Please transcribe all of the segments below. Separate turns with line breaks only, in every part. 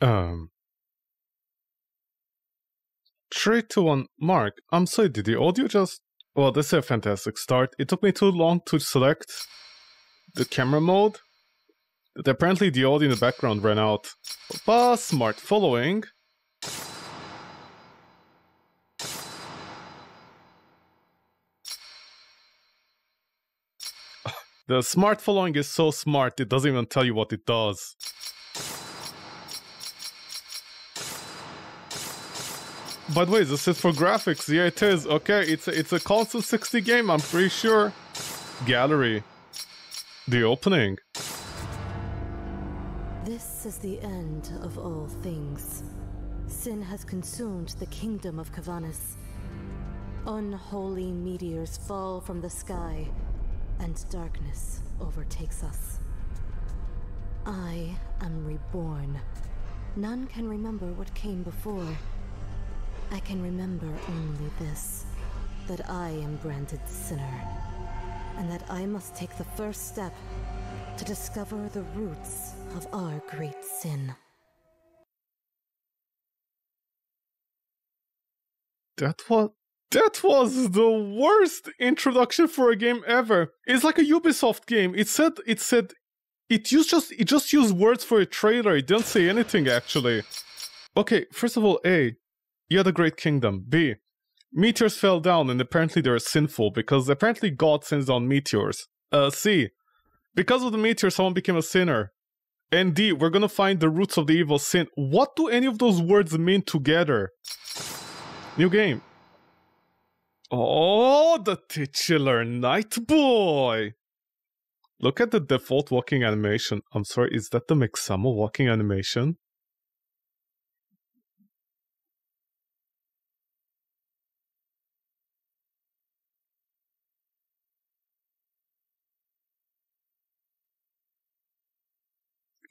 Um. Three to one. Mark, I'm sorry, did the audio just. Well, this is a fantastic start. It took me too long to select the camera mode. Apparently, the audio in the background ran out. But smart following. The smart following is so smart, it doesn't even tell you what it does. By the way, this is for graphics. Yeah, it is. Okay, it's a, it's a console 60 game, I'm pretty sure. Gallery. The opening.
This is the end of all things. Sin has consumed the kingdom of Kavanis. Unholy meteors fall from the sky, and darkness overtakes us. I am reborn. None can remember what came before. I can remember only this that I am branded sinner, and that I must take the first step to discover the roots of our great sin.
That was that was the worst introduction for a game ever. It's like a Ubisoft game. It said it said it used just it just used words for a trailer. It didn't say anything actually. Okay, first of all, A, you had a great kingdom. B, meteors fell down and apparently they're sinful because apparently God sends down meteors. Uh, C, because of the meteor, someone became a sinner. And D, we're gonna find the roots of the evil sin. What do any of those words mean together? New game. Oh, the titular Night Boy! Look at the default walking animation. I'm sorry, is that the Mixamo walking animation?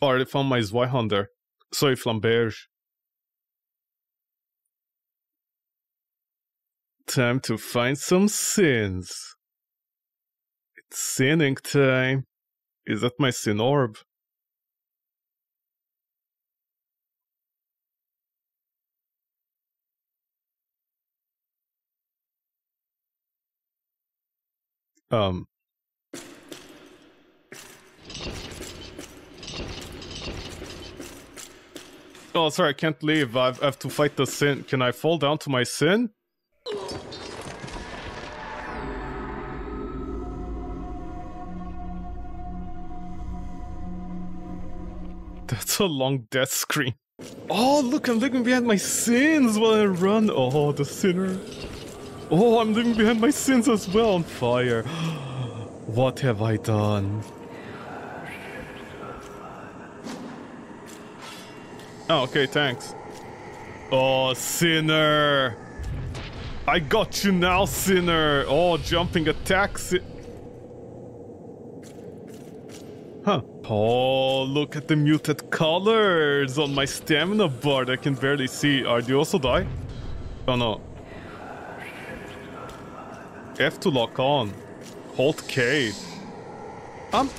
I found my Zweihander. Sorry, Flamberge. Time to find some sins. It's sinning time. Is that my sin orb? Um. Oh, sorry, I can't leave. I've, I have to fight the sin. Can I fall down to my sin? That's a long death screen. Oh, look, I'm leaving behind my sins while I run. Oh, the sinner. Oh, I'm leaving behind my sins as well on fire. What have I done? Oh, okay, thanks. Oh, sinner. I got you now, sinner. Oh, jumping attack. Si huh. Oh, look at the muted colors on my stamina bar I can barely see. Are you also die? Oh no. F to lock on. Hold K. Um.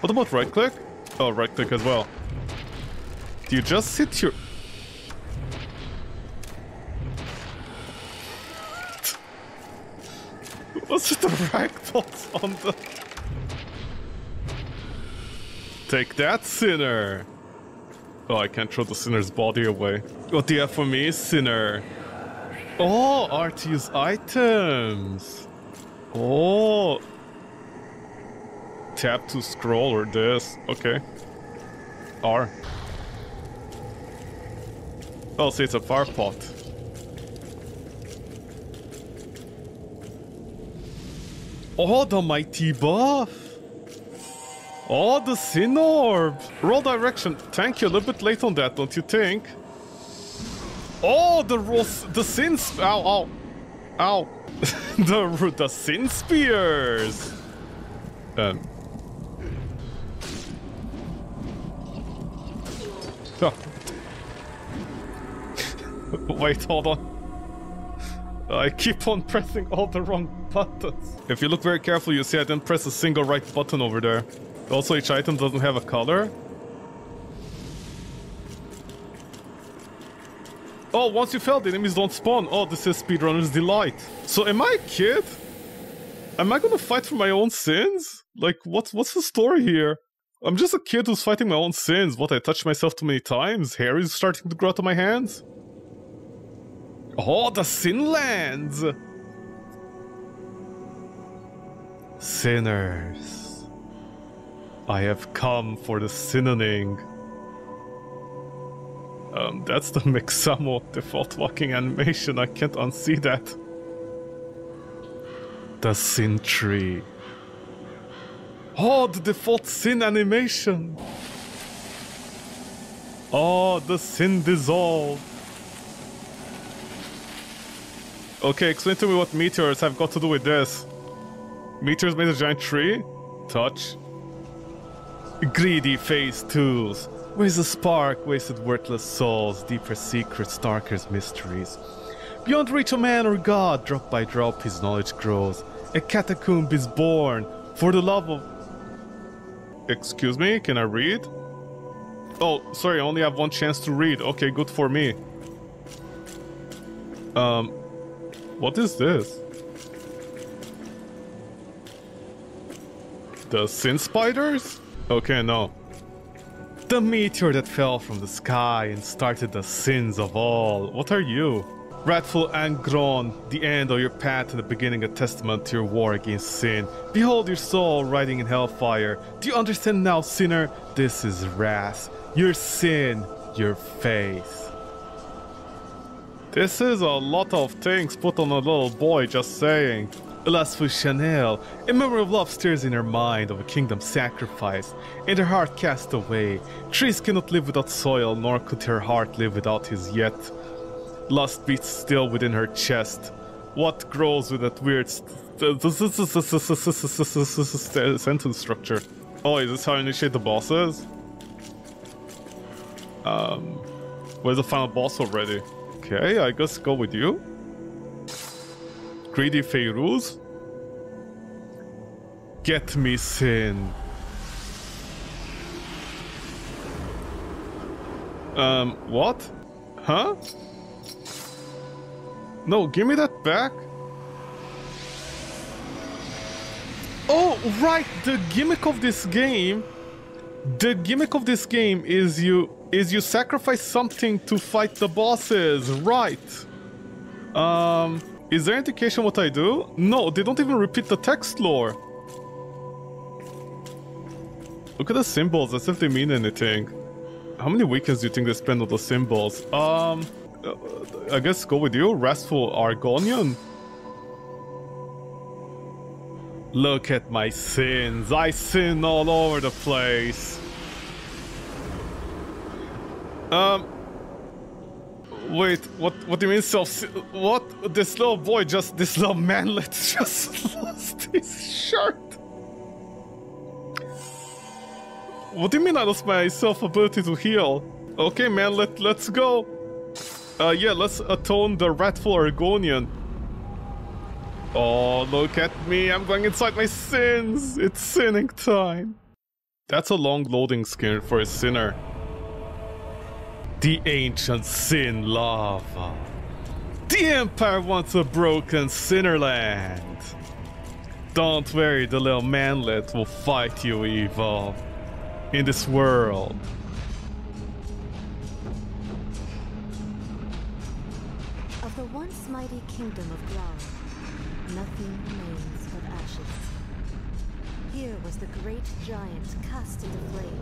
What about right click? Oh, right click as well. Do you just sit here? Was it the ragdolls on the... Take that, sinner! Oh, I can't throw the sinner's body away. What do you have for me, sinner? Oh, Artie's items! Oh! Tap to scroll or this. Okay. R. Oh, see, it's a fire pot. Oh, the mighty buff! Oh, the sin orb! Roll direction. Thank you, a little bit late on that, don't you think? Oh, the rolls, the sin ow, ow, ow, the the sin spears. Um. Wait, hold on. I keep on pressing all the wrong buttons. If you look very carefully, you see I didn't press a single right button over there. Also, each item doesn't have a color. Oh, once you fail, the enemies don't spawn. Oh, this is Speedrunner's Delight. So am I a kid? Am I gonna fight for my own sins? Like, what's, what's the story here? I'm just a kid who's fighting my own sins. What, I touched myself too many times? Hair is starting to grow out of my hands? Oh, the sin lands! Sinners. I have come for the sinning. Um, that's the Mixamo default walking animation. I can't unsee that. The Sin Tree. Oh, the default Sin animation. Oh, the Sin Dissolve. Okay, explain to me what meteors have got to do with this. Meteors made a giant tree? Touch. Greedy face tools. Where's the spark? Wasted worthless souls, deeper secrets, darker mysteries. Beyond reach of man or god, drop by drop his knowledge grows. A catacomb is born, for the love of... Excuse me, can I read? Oh, sorry, I only have one chance to read. Okay, good for me. Um, what is this? The sin spiders? Okay, no. The meteor that fell from the sky and started the sins of all. What are you? Wrathful Angron, the end of your path and the beginning a testament to your war against sin. Behold your soul riding in hellfire. Do you understand now, sinner? This is wrath. Your sin, your faith. This is a lot of things put on a little boy, just saying. Alas for Chanel, a memory of love stirs in her mind of a kingdom sacrificed, and her heart cast away. Trees cannot live without soil, nor could her heart live without his yet. Lust beats still within her chest. What grows with that weird sentence structure? Oh, is this how I initiate the bosses? Um, where's the final boss already? Okay, I guess go with you. Greedy Feyruz. Get me sin. Um, what? Huh? No, give me that back. Oh, right, the gimmick of this game... The gimmick of this game is you is you sacrifice something to fight the bosses, right? Um, is there indication what I do? No, they don't even repeat the text lore. Look at the symbols, as if they mean anything. How many weekends do you think they spend on the symbols? Um, I guess go with you, Restful Argonian. Look at my sins. I sin all over the place. Um. Wait, what? What do you mean self? What? This little boy just, this little manlet just lost his shirt. What do you mean I lost my self ability to heal? Okay, man, let let's go. Uh, yeah, let's atone the wrathful Argonian. Oh, look at me! I'm going inside my sins. It's sinning time. That's a long loading screen for a sinner. The ancient sin lava. The Empire wants a broken Sinnerland. Don't worry, the little manlet will fight you, evil. In this world.
Of the once mighty kingdom of Glaur, nothing remains but ashes. Here was the great giant cast into flame.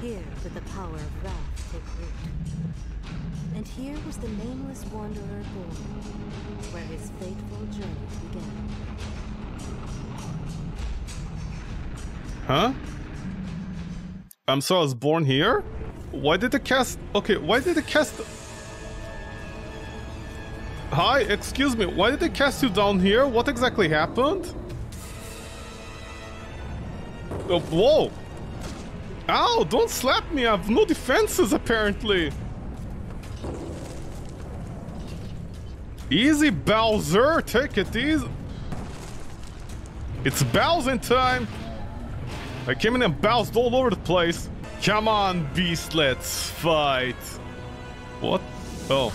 Here did the power of wrath take root. And here was the nameless wanderer born, where his fateful journey began.
Huh? I'm so I was born here? Why did the cast... Okay, why did the cast... Hi, excuse me, why did they cast you down here? What exactly happened? Oh, whoa! Ow, don't slap me, I have no defenses apparently! Easy, Bowser, take it easy! It's Bowsing time! I came in and bounced all over the place. Come on, beast, let's fight. What? Oh.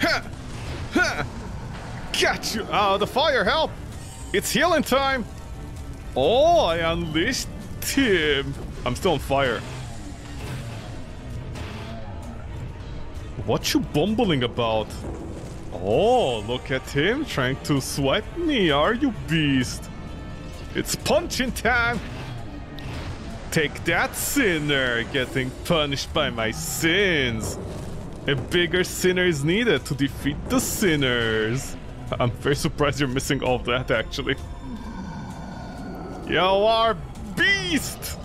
Ha! Ha! Got you! Ah, the fire, help! It's healing time! Oh, I unleashed him! I'm still on fire. What you bumbling about? Oh, look at him trying to swipe me, are you beast? It's punching time! Take that, sinner, getting punished by my sins. A bigger sinner is needed to defeat the sinners. I'm very surprised you're missing all of that, actually. You are beast!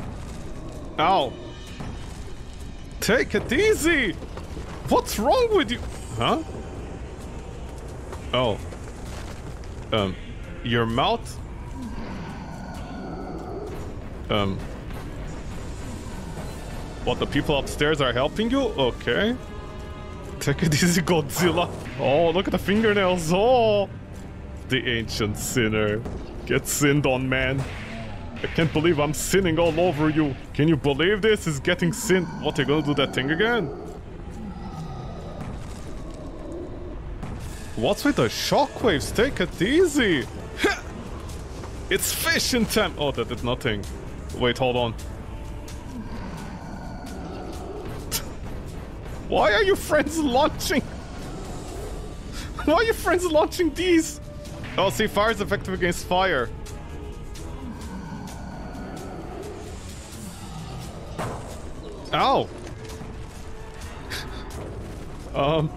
Ow. Take it easy! What's wrong with you? Huh? Oh. Um, your mouth? Um. What, the people upstairs are helping you? Okay. It easy, Godzilla. Oh, look at the fingernails. Oh! The ancient sinner. Get sinned on, man. I can't believe I'm sinning all over you. Can you believe this is getting sinned? What, are you gonna do that thing again? What's with the shockwaves? Take it easy. It's fishing time. Oh, that did nothing. Wait, hold on. Why are your friends launching? Why are your friends launching these? Oh, see, fire is effective against fire. Ow! um...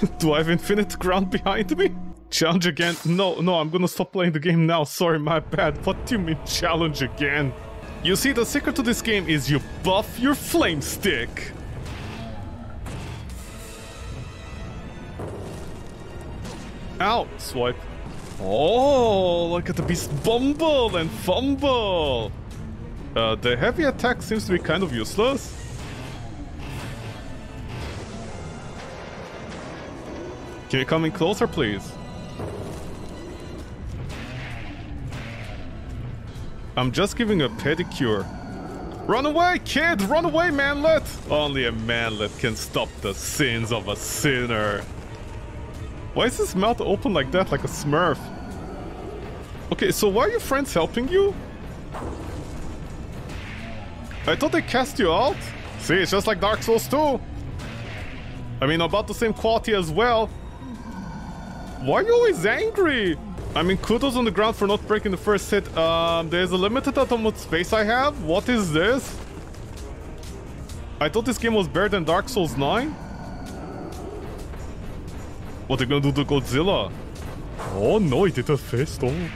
Do I have infinite ground behind me? Challenge again? No, no, I'm gonna stop playing the game now. Sorry, my bad. What do you mean challenge again? You see, the secret to this game is you buff your flame stick. Ow! Swipe. Oh, look at the beast bumble and fumble. Uh, the heavy attack seems to be kind of useless. Can you come in closer, please? I'm just giving a pedicure. Run away, kid! Run away, manlet! Only a manlet can stop the sins of a sinner. Why is his mouth open like that, like a smurf? Okay, so why are your friends helping you? I thought they cast you out. See, it's just like Dark Souls 2. I mean, about the same quality as well. Why are you always angry? I mean, kudos on the ground for not breaking the first hit. Um, there's a limited amount of space I have. What is this? I thought this game was better than Dark Souls 9. What are you gonna do to Godzilla? Oh no, he did a fist. Oh.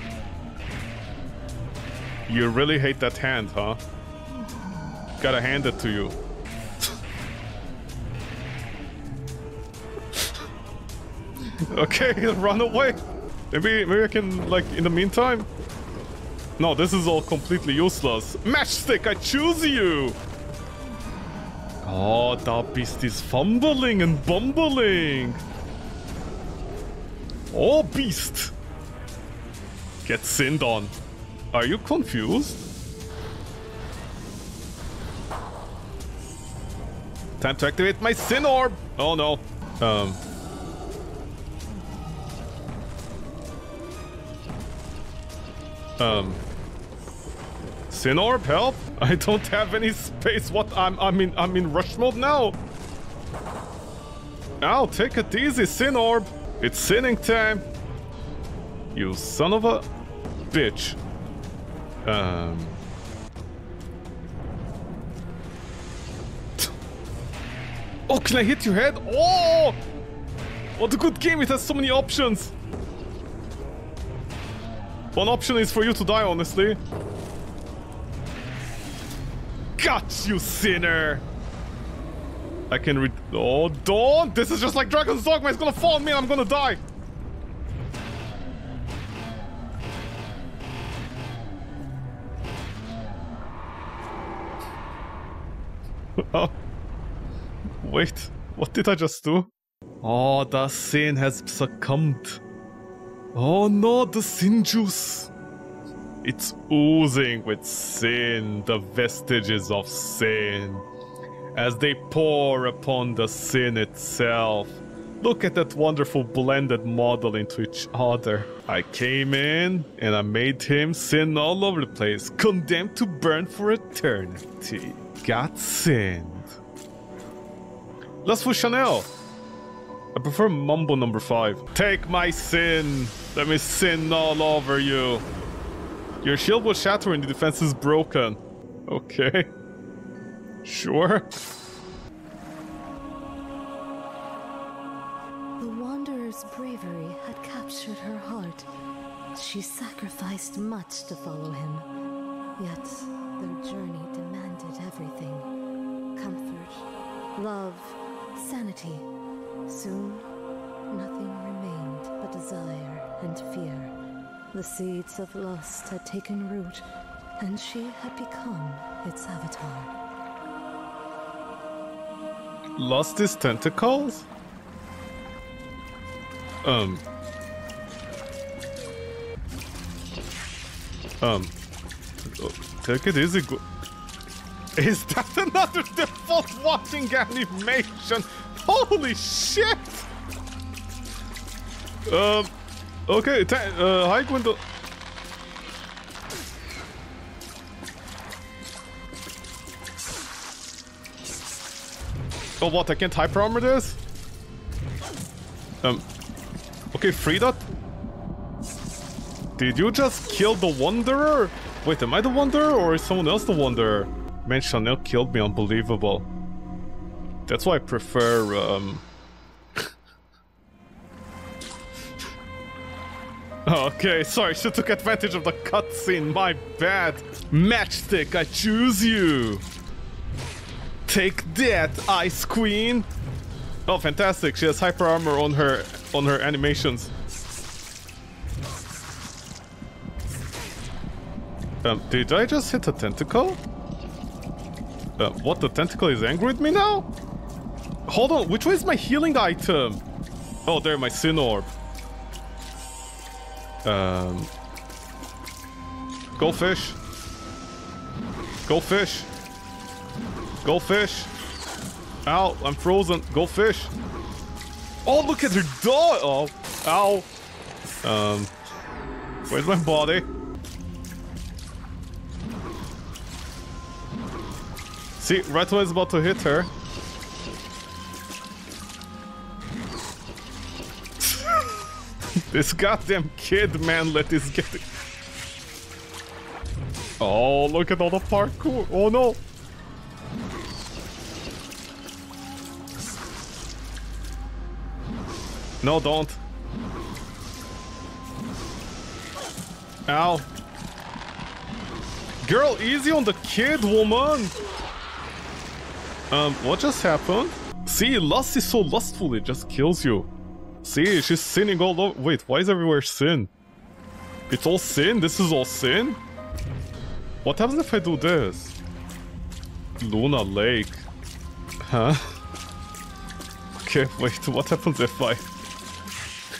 You really hate that hand, huh? Gotta hand it to you. okay, run away. Maybe, maybe I can, like, in the meantime? No, this is all completely useless. Matchstick, I choose you! Oh, that beast is fumbling and bumbling. Oh, beast! Get sinned on. Are you confused? Time to activate my sin orb! Oh no. Um... Um. Sin orb, help! I don't have any space. What? I'm I'm in I'm in rush mode now. Ow, take it easy, Sin orb. It's sinning time. You son of a bitch. Um. Oh, can I hit your head? Oh! What a good game, it has so many options. One option is for you to die, honestly. Got you, sinner! I can read. Oh, don't! This is just like Dragon's Dogma. It's gonna fall on me I'm gonna die. oh. Wait, what did I just do? Oh, the sin has succumbed. Oh no, the sin juice. It's oozing with sin, the vestiges of sin, as they pour upon the sin itself. Look at that wonderful blended model into each other. I came in and I made him sin all over the place, condemned to burn for eternity. Got sinned. Lustful Chanel. I prefer Mumbo number five. Take my sin. Let me sin all over you. Your shield will shatter and the defense is broken. Okay. Sure.
The Wanderer's bravery had captured her heart. She sacrificed much to follow him. Yet their journey demanded everything comfort, love, sanity. Soon, nothing remained but desire and fear. The seeds of lust had taken root, and she had become its avatar.
Lost his tentacles? Um. Um. Take it easy. Is that another default watching animation? Holy shit! Um. Okay, uh, hi Gwendol. Oh, what? I can't hyper armor this? Um. Okay, Frida. Did you just kill the Wanderer? Wait, am I the Wanderer or is someone else the Wanderer? Man, Chanel killed me, unbelievable. That's why I prefer, um... okay, sorry, she took advantage of the cutscene, my bad. Matchstick, I choose you! Take that, Ice Queen! Oh, fantastic, she has hyper armor on her, on her animations. Um, did I just hit a tentacle? Uh, what, the tentacle is angry with me now? Hold on, which way is my healing item? Oh, there, my sin orb. Um, go fish. Go fish. Go fish. Ow, I'm frozen. Go fish. Oh, look at her dog. Oh, ow. Um, where's my body? See, right when I was about to hit her. this goddamn kid, man, let this get. Oh, look at all the parkour. Oh no. No, don't. Ow. Girl, easy on the kid, woman. Um, what just happened? See, lust is so lustful, it just kills you. See, she's sinning all over- Wait, why is everywhere sin? It's all sin? This is all sin? What happens if I do this? Luna Lake. Huh? Okay, wait, what happens if I...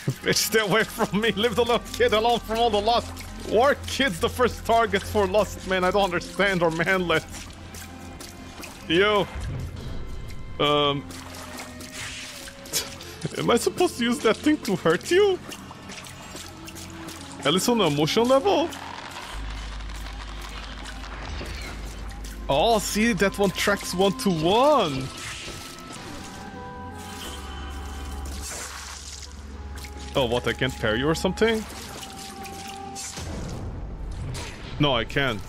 Bitch, stay away from me! Leave the little kid alone from all the lost. Why are kids the first targets for lost man? I don't understand, or manlet. Yo. Um. Am I supposed to use that thing to hurt you? At least on the emotional level? Oh, see, that one tracks one to one. Oh, what, I can't parry you or something? No, I can.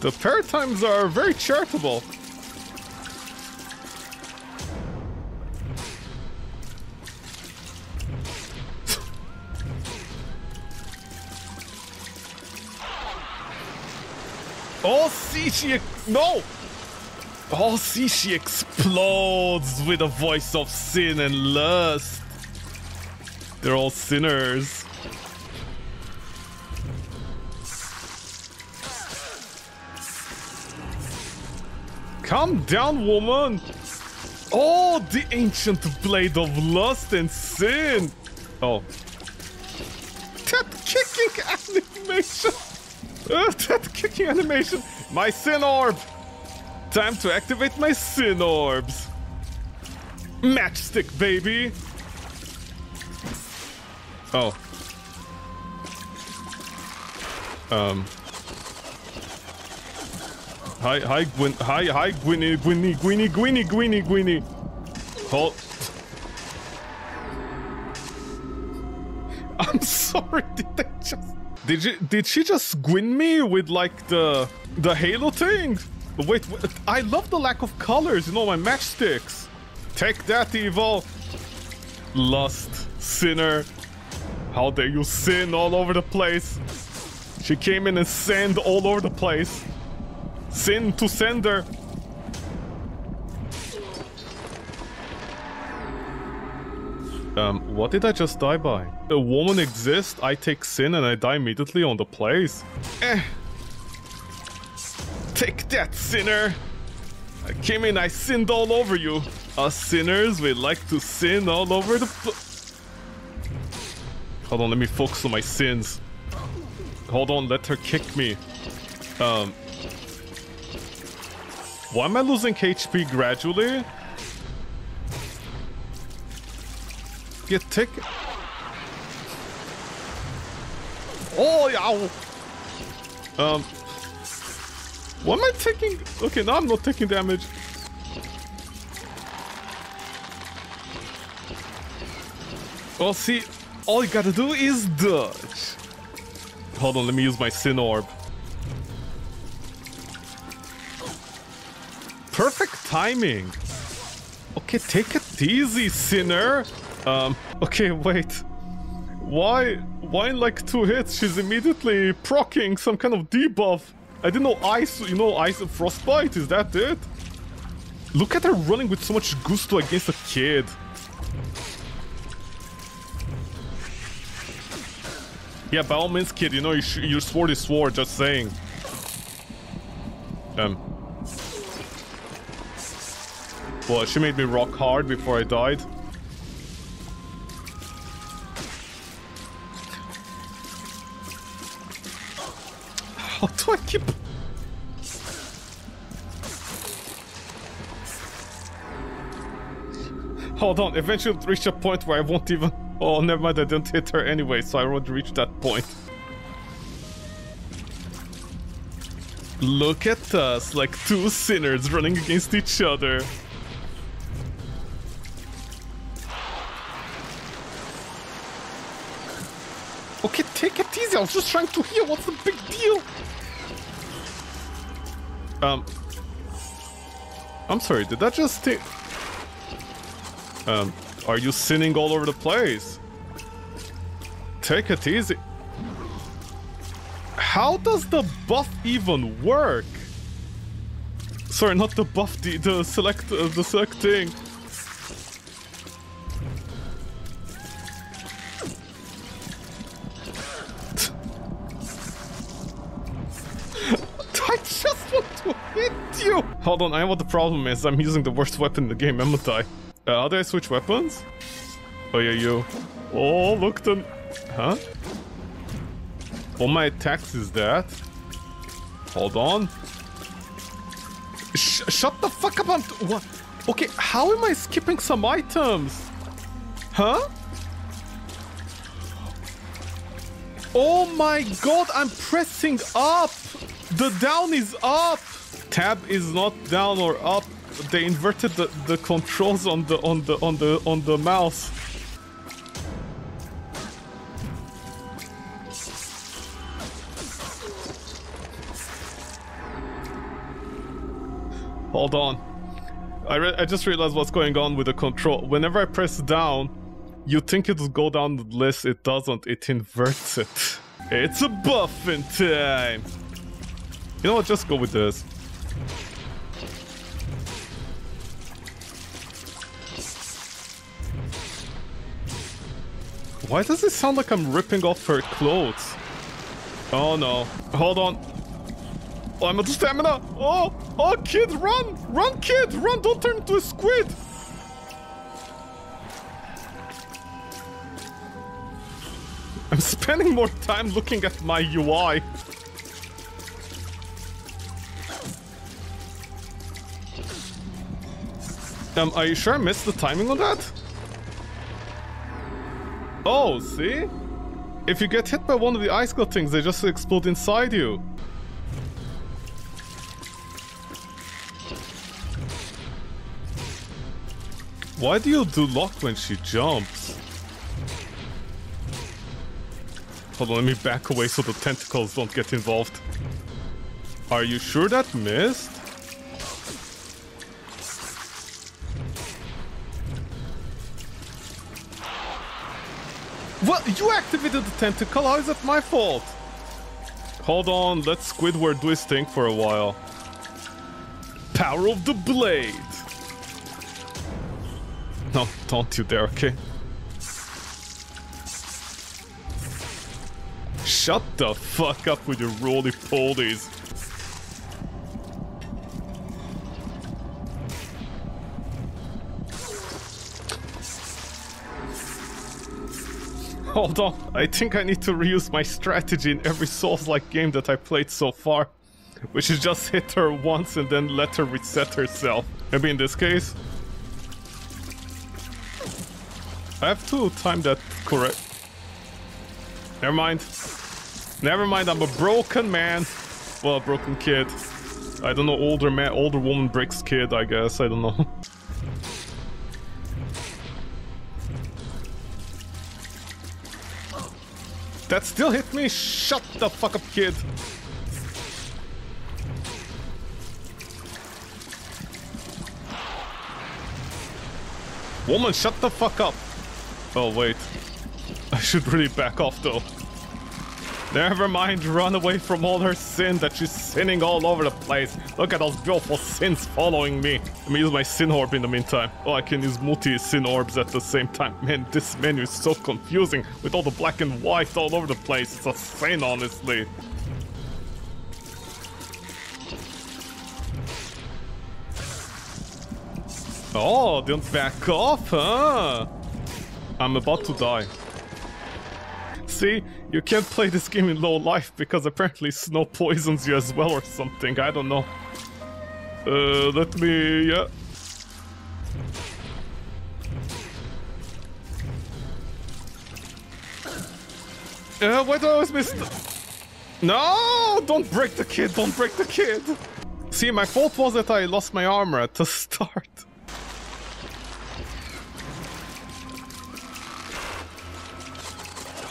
The paratimes are very charitable. oh, see, she... No! Oh, see, she explodes with a voice of sin and lust. They're all sinners. Calm down, woman! Oh, the ancient blade of lust and sin. Oh. That kicking animation. Uh, that kicking animation. My sin orb. Time to activate my sin orbs. Matchstick, baby. Oh. Um. Hi, hi, Gwyn, hi, hi, Gwynny, Gwynny, Gwynny, Gwynny, Gwynny, Gwynny. Hold. I'm sorry, did they just... Did she, did she just gwin me with, like, the, the Halo thing? Wait, wait, I love the lack of colors, you know, my matchsticks. Take that, evil. Lust, sinner. How dare you sin all over the place. She came in and sinned all over the place. Sin to sender. Um, what did I just die by? A woman exists, I take sin and I die immediately on the place? Eh. Take that, sinner! I came in, I sinned all over you. Us sinners, we like to sin all over the... Hold on, let me focus on my sins. Hold on, let her kick me. Um... Why am I losing HP gradually? Get take... Oh, yeah! Um... Why am I taking... Okay, now I'm not taking damage. Well, see, all you gotta do is dodge. Hold on, let me use my Sin Orb. Perfect timing. Okay, take it easy, Sinner. Um, okay, wait. Why, why in like two hits she's immediately proccing some kind of debuff? I didn't know ice, you know, ice frostbite, is that it? Look at her running with so much gusto against a kid. Yeah, by all means, kid, you know, you your sword is sword, just saying. Um. Well, she made me rock hard before I died. Hold on, eventually reach a point where I won't even... Oh, never mind, I didn't hit her anyway, so I won't reach that point. Look at us, like two sinners running against each other. Okay, take it easy. I was just trying to heal. What's the big deal? Um. I'm sorry, did that just take... Um, are you sinning all over the place? Take it easy. How does the buff even work? Sorry, not the buff, the, the select the select, uh, the you! Hold on, I know what the problem is. I'm using the worst weapon in the game, am I? Uh, how do I switch weapons? Oh, yeah, you. Oh, look then. Huh? All my attacks is that. Hold on. Sh shut the fuck up, I'm... What? Okay, how am I skipping some items? Huh? Oh my god, I'm pressing up! The down is up! Tab is not down or up. They inverted the, the controls on the on the on the on the mouse. Hold on. I, I just realized what's going on with the control. Whenever I press down, you think it will go down the list. It doesn't. It inverts it. It's a buffing time. You know what? Just go with this. Why does it sound like I'm ripping off her clothes? Oh no. Hold on. Oh, I'm out of stamina. Oh, oh, kid, run. Run, kid, run. Don't turn into a squid. I'm spending more time looking at my UI. Um, are you sure I missed the timing on that? Oh, see? If you get hit by one of the god things, they just explode inside you. Why do you do lock when she jumps? Hold on, let me back away so the tentacles don't get involved. Are you sure that missed? What? You activated the tentacle? How is that my fault? Hold on, let Squidward do his thing for a while. Power of the blade! No, don't you dare, okay? Shut the fuck up with your roly-polies. Hold on, I think I need to reuse my strategy in every Souls-like game that I played so far. Which is just hit her once and then let her reset herself. Maybe in this case. I have to time that correct. Never mind. Never mind, I'm a broken man. Well, a broken kid. I don't know, older man, older woman breaks kid, I guess. I don't know. That still hit me? Shut the fuck up, kid. Woman, shut the fuck up. Oh, wait. I should really back off, though. Never mind, run away from all her sin that she's sinning all over the place. Look at those beautiful sins following me. Let me use my sin orb in the meantime. Oh, I can use multi sin orbs at the same time. Man, this menu is so confusing with all the black and white all over the place. It's insane, honestly. Oh, don't back off, huh? I'm about to die. See, you can't play this game in low life because apparently snow poisons you as well or something. I don't know. Uh, let me... yeah. Uh, why do I always miss. No! Don't break the kid! Don't break the kid! See, my fault was that I lost my armor at the start.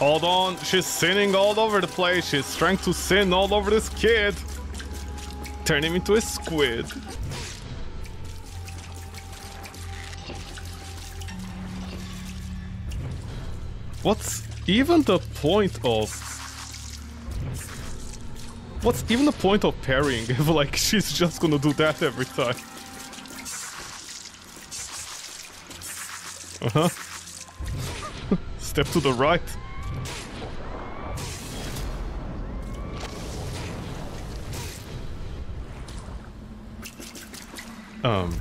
Hold on, she's sinning all over the place. She's trying to sin all over this kid. Turn him into a squid. What's even the point of... What's even the point of parrying if like she's just gonna do that every time? Uh-huh. Step to the right. Um.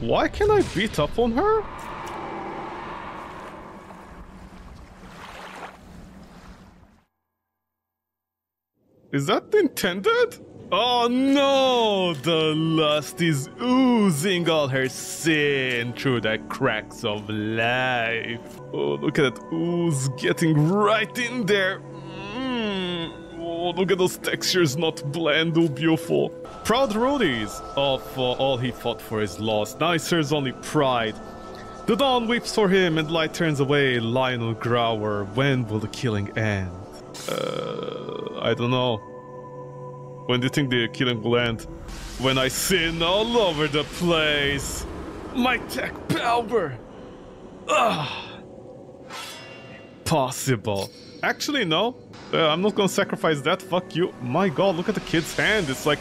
Why can I beat up on her? Is that intended? Oh no! The lust is oozing all her sin through the cracks of life. Oh, look at that ooze getting right in there. Oh, look at those textures not bland, oh beautiful. Proud Rudies! Oh, for all he fought for is lost. Now he serves only pride. The dawn weeps for him and light turns away. Lionel Grower, when will the killing end? Uh, I don't know. When do you think the killing will end? When I sin all over the place! My tech power! Ah! Possible. Actually, no. Uh, I'm not gonna sacrifice that, fuck you. My god, look at the kid's hand, it's like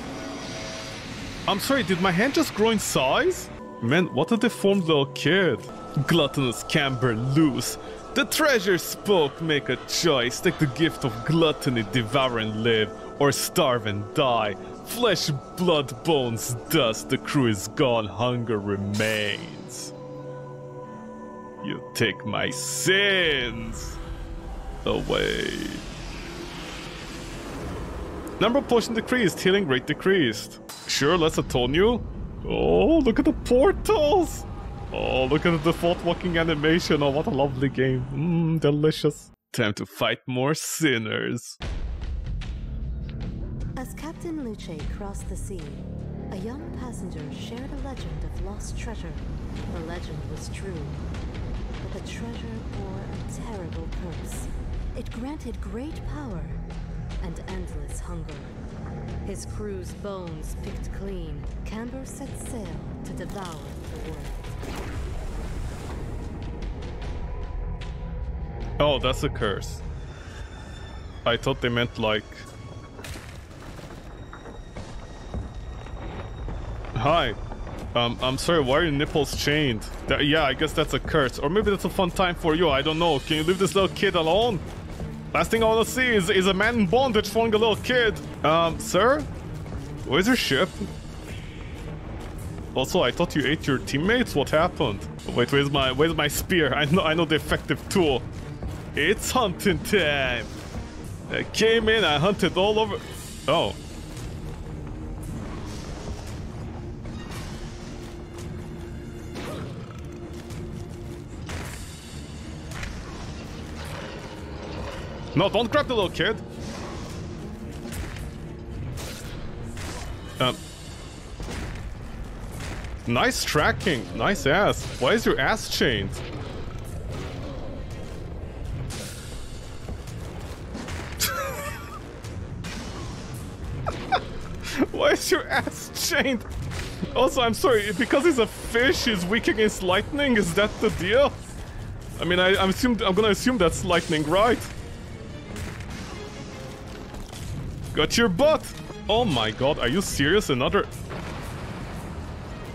I'm sorry, did my hand just grow in size? Man, what a deformed little kid. Gluttonous Camberlu. The treasure spoke, make a choice. Take the gift of gluttony, devour and live, or starve and die. Flesh, blood, bones, dust, the crew is gone, hunger remains. You take my sins away. Number of potion decreased, healing rate decreased. Sure, let's atone you. Oh, look at the portals! Oh, look at the default walking animation. Oh, what a lovely game. Mmm, delicious. Time to fight more sinners.
As Captain Luce crossed the sea, a young passenger shared a legend of lost treasure. The legend was true, but the treasure bore a terrible curse. It granted great power and endless hunger. His crew's bones picked clean, Camber set sail to devour the world.
Oh, that's a curse. I thought they meant like... Hi. Um, I'm sorry, why are your nipples chained? That, yeah, I guess that's a curse. Or maybe that's a fun time for you, I don't know. Can you leave this little kid alone? Last thing I want to see is, is a man in bondage following a little kid. Um, sir? Where's your ship? Also, I thought you ate your teammates? What happened? Wait, where's my where's my spear? I know I know the effective tool. It's hunting time. I came in, I hunted all over. Oh. No, don't grab the little kid. Um. Nice tracking. Nice ass. Why is your ass chained? Why is your ass chained? Also, I'm sorry, because he's a fish, he's weak against lightning? Is that the deal? I mean, I, I'm, assumed, I'm gonna assume that's lightning, right? Got your butt! Oh my god, are you serious? Another...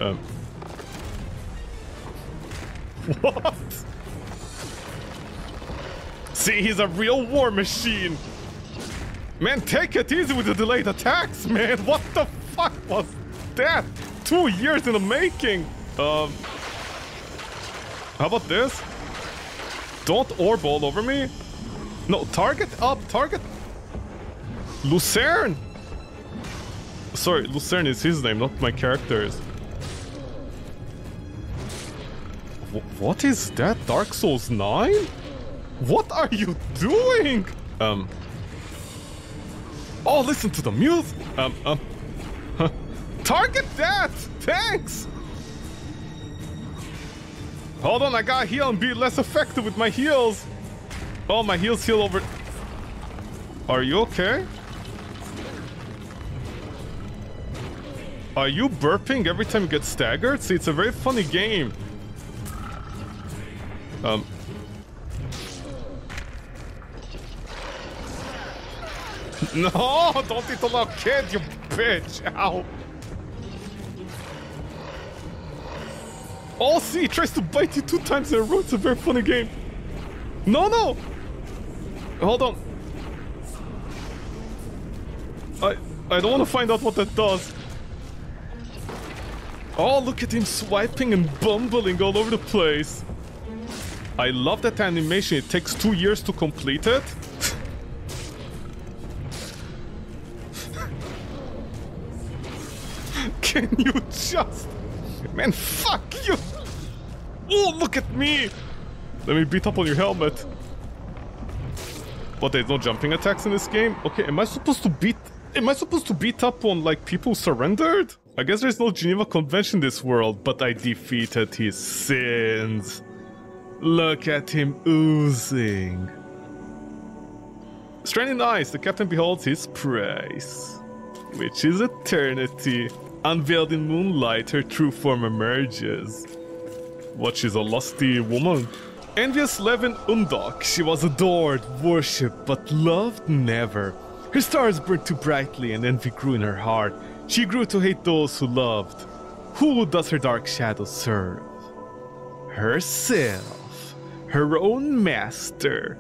Um... What? See, he's a real war machine! Man, take it easy with the delayed attacks, man! What the fuck was that? Two years in the making! Um... How about this? Don't orb all over me! No, target up, target... Lucerne! Sorry, Lucerne is his name, not my character's. W what is that? Dark Souls 9? What are you doing? Um... Oh, listen to the music! Um, um... Target that! Thanks! Hold on, I gotta heal and be less effective with my heals. Oh, my heals heal over... Are you okay? Are you burping every time you get staggered? See, it's a very funny game. Um. No, don't eat the little kid, you bitch. Ow. Oh, see, he tries to bite you two times in a row. It's a very funny game. No, no. Hold on. I I don't want to find out what that does. Oh, look at him swiping and bumbling all over the place. I love that animation. It takes two years to complete it. Can you just... Man, fuck you! Oh, look at me! Let me beat up on your helmet. But there's no jumping attacks in this game? Okay, am I supposed to beat... Am I supposed to beat up on, like, people surrendered? I guess there's no Geneva Convention in this world, but I defeated his sins. Look at him oozing. Stranding eyes, the captain beholds his prize, which is eternity. Unveiled in moonlight, her true form emerges. What, she's a lusty woman? Envious Levin Undok, she was adored, worshipped, but loved never. Her stars burned too brightly and envy grew in her heart. She grew to hate those who loved. Who does her dark shadow serve? Herself, her own master.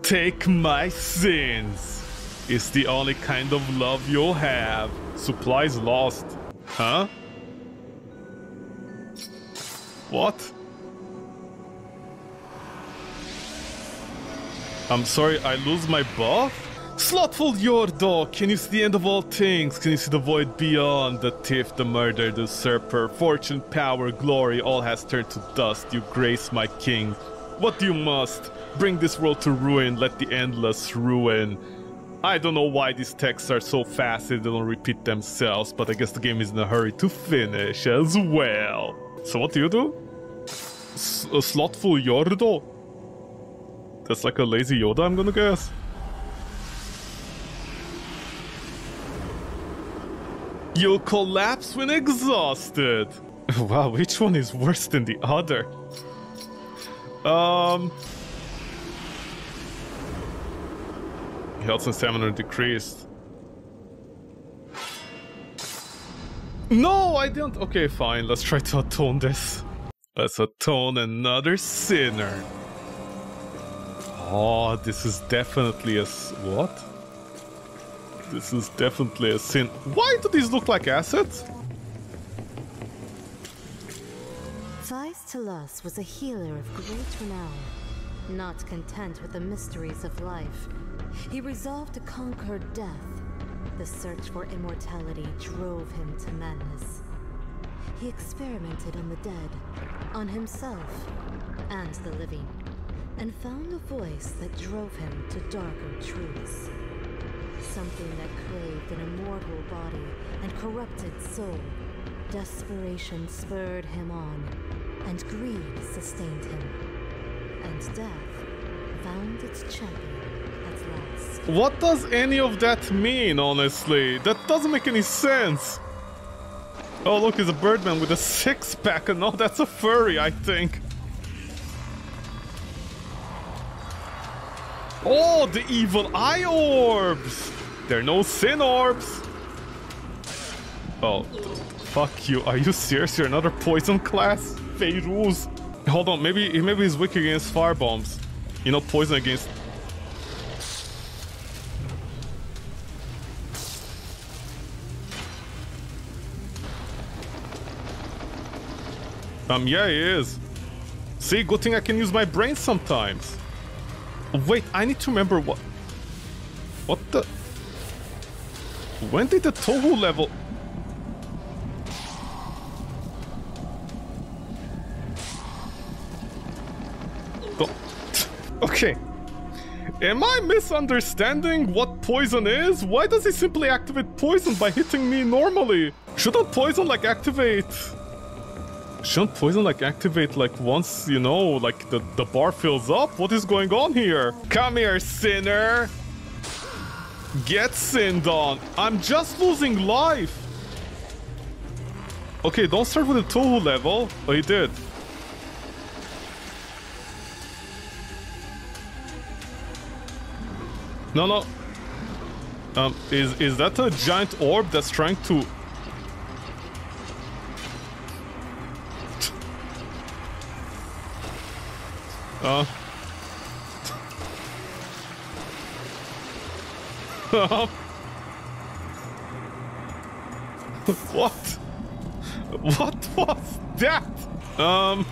Take my sins. It's the only kind of love you'll have. Supplies lost. Huh? What? I'm sorry, I lose my buff? Slothful Yordo, can you see the end of all things? Can you see the void beyond? The thief, the murder, the usurper, fortune, power, glory, all has turned to dust. You grace my king. What you must? Bring this world to ruin, let the endless ruin. I don't know why these texts are so fast they don't repeat themselves, but I guess the game is in a hurry to finish as well. So what do you do? S uh, a slothful Yordo? That's like a lazy Yoda, I'm gonna guess. You'll collapse when exhausted. wow, which one is worse than the other? Um... Health and stamina decreased. No, I didn't. Okay, fine. Let's try to atone this. Let's atone another sinner. Oh, this is definitely a... What? This is definitely a sin. Why do these look like assets?
Thais Telas was a healer of great renown. Not content with the mysteries of life, he resolved to conquer death. The search for immortality drove him to madness. He experimented on the dead, on himself, and the living, and found a voice that drove him to darker truths. Something that craved an immortal body and corrupted soul. Desperation spurred him on, and greed sustained him. And death found its champion at last.
What does any of that mean, honestly? That doesn't make any sense. Oh, look, he's a birdman with a six-pack, and no, that's a furry, I think. Oh, the evil eye orbs! They're no sin orbs! Oh, fuck you. Are you serious? You're another poison class? Feiruz. Hold on, maybe maybe he's weak against fire bombs. You know, poison against... Um, yeah, he is. See, good thing I can use my brain sometimes. Wait, I need to remember what... What the... When did the Touhou level... Okay. Am I misunderstanding what poison is? Why does he simply activate poison by hitting me normally? Shouldn't poison like activate... Shouldn't poison like activate like once, you know, like the, the bar fills up? What is going on here? Come here, sinner! Get sinned on! I'm just losing life! Okay, don't start with the Touhou level. Oh, he did. No, no. Um, is, is that a giant orb that's trying to Uh. what? What was that? Um.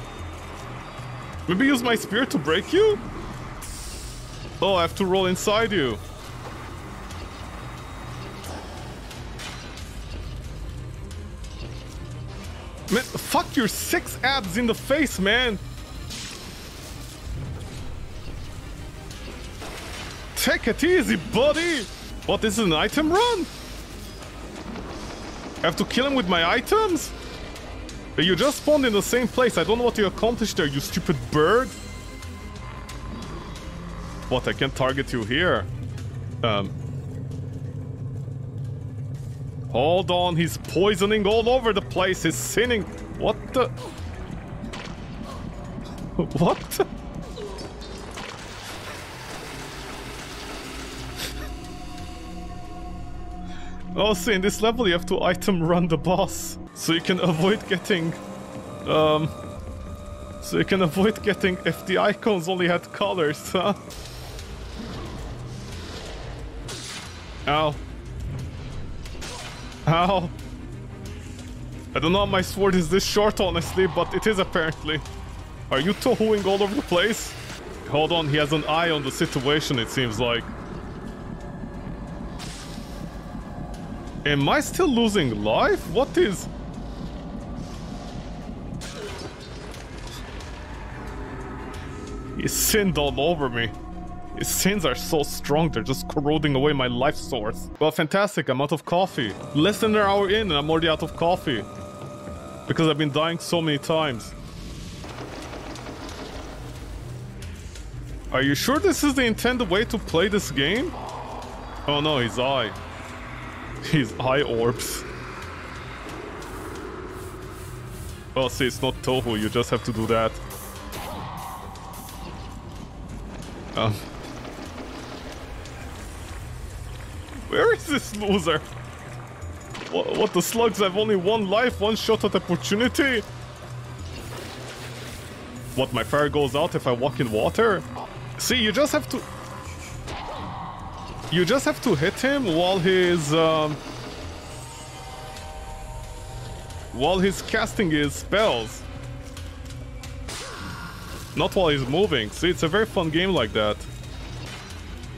Maybe use my spear to break you? Oh, I have to roll inside you. Man, fuck your six abs in the face, man! Take it easy, buddy! What, this is an item run? I have to kill him with my items? You just spawned in the same place. I don't know what you accomplished there, you stupid bird. What, I can't target you here? Um... Hold on, he's poisoning all over the place. He's sinning. What the... What? Also, in this level you have to item run the boss, so you can avoid getting... Um... So you can avoid getting if the icons only had colors, huh? Ow. Ow. I don't know how my sword is this short, honestly, but it is apparently. Are you tohooing all over the place? Hold on, he has an eye on the situation, it seems like. Am I still losing life? What is... He sinned all over me. His sins are so strong, they're just corroding away my life source. Well, fantastic, I'm out of coffee. Less than an hour in and I'm already out of coffee. Because I've been dying so many times. Are you sure this is the intended way to play this game? Oh no, his eye. His eye orbs. Well, see, it's not Touhou, you just have to do that. Um. Where is this loser? What, what the slugs have only one life, one shot at opportunity? What, my fire goes out if I walk in water? See, you just have to... You just have to hit him while he's... Um, while he's casting his spells. Not while he's moving. See, it's a very fun game like that.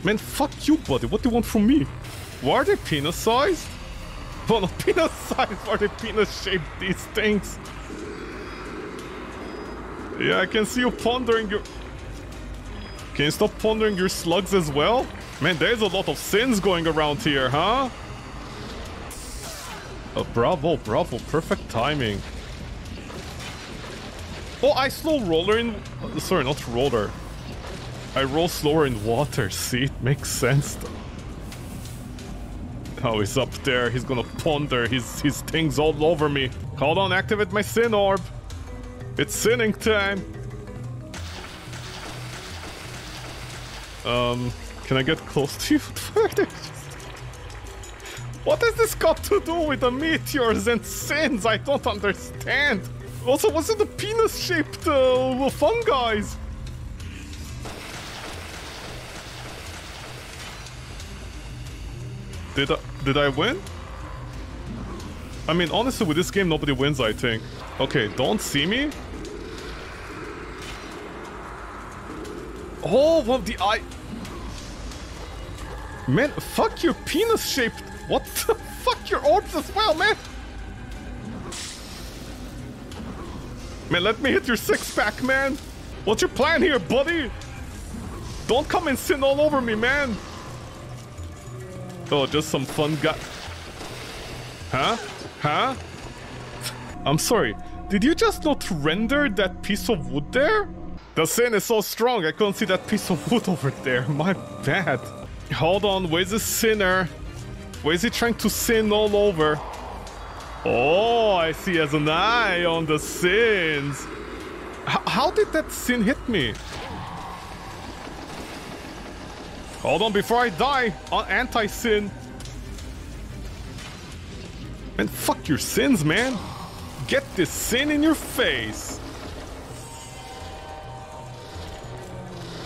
Man, fuck you, buddy. What do you want from me? Why are they penis-sized? Well, not penis-sized. Why are they penis-shaped, these things? Yeah, I can see you pondering your... Can you stop pondering your slugs as well? Man, there's a lot of sins going around here, huh? Oh, bravo, bravo. Perfect timing. Oh, I slow roller in... Sorry, not roller. I roll slower in water. See, it makes sense. Oh, he's up there. He's gonna ponder his, his things all over me. Hold on, activate my sin orb. It's sinning time. Um, can I get close to you? what has this got to do with the meteors and sins? I don't understand. Also, what's it the penis-shaped uh, fungi? Did I, did I win? I mean, honestly, with this game, nobody wins, I think. Okay, don't see me? Oh, the eye... Man, fuck your penis-shaped... What the fuck, your orbs as well, man? Man, let me hit your six-pack, man. What's your plan here, buddy? Don't come and sin all over me, man. Oh, just some fun guy. Huh? Huh? I'm sorry. Did you just not render that piece of wood there? The sin is so strong, I couldn't see that piece of wood over there. My bad. Hold on, where's the sinner? Where's he trying to sin all over? Oh, I see as an eye on the sins. H how did that sin hit me? Hold on, before I die, on anti-sin. Man, fuck your sins, man. Get this sin in your face.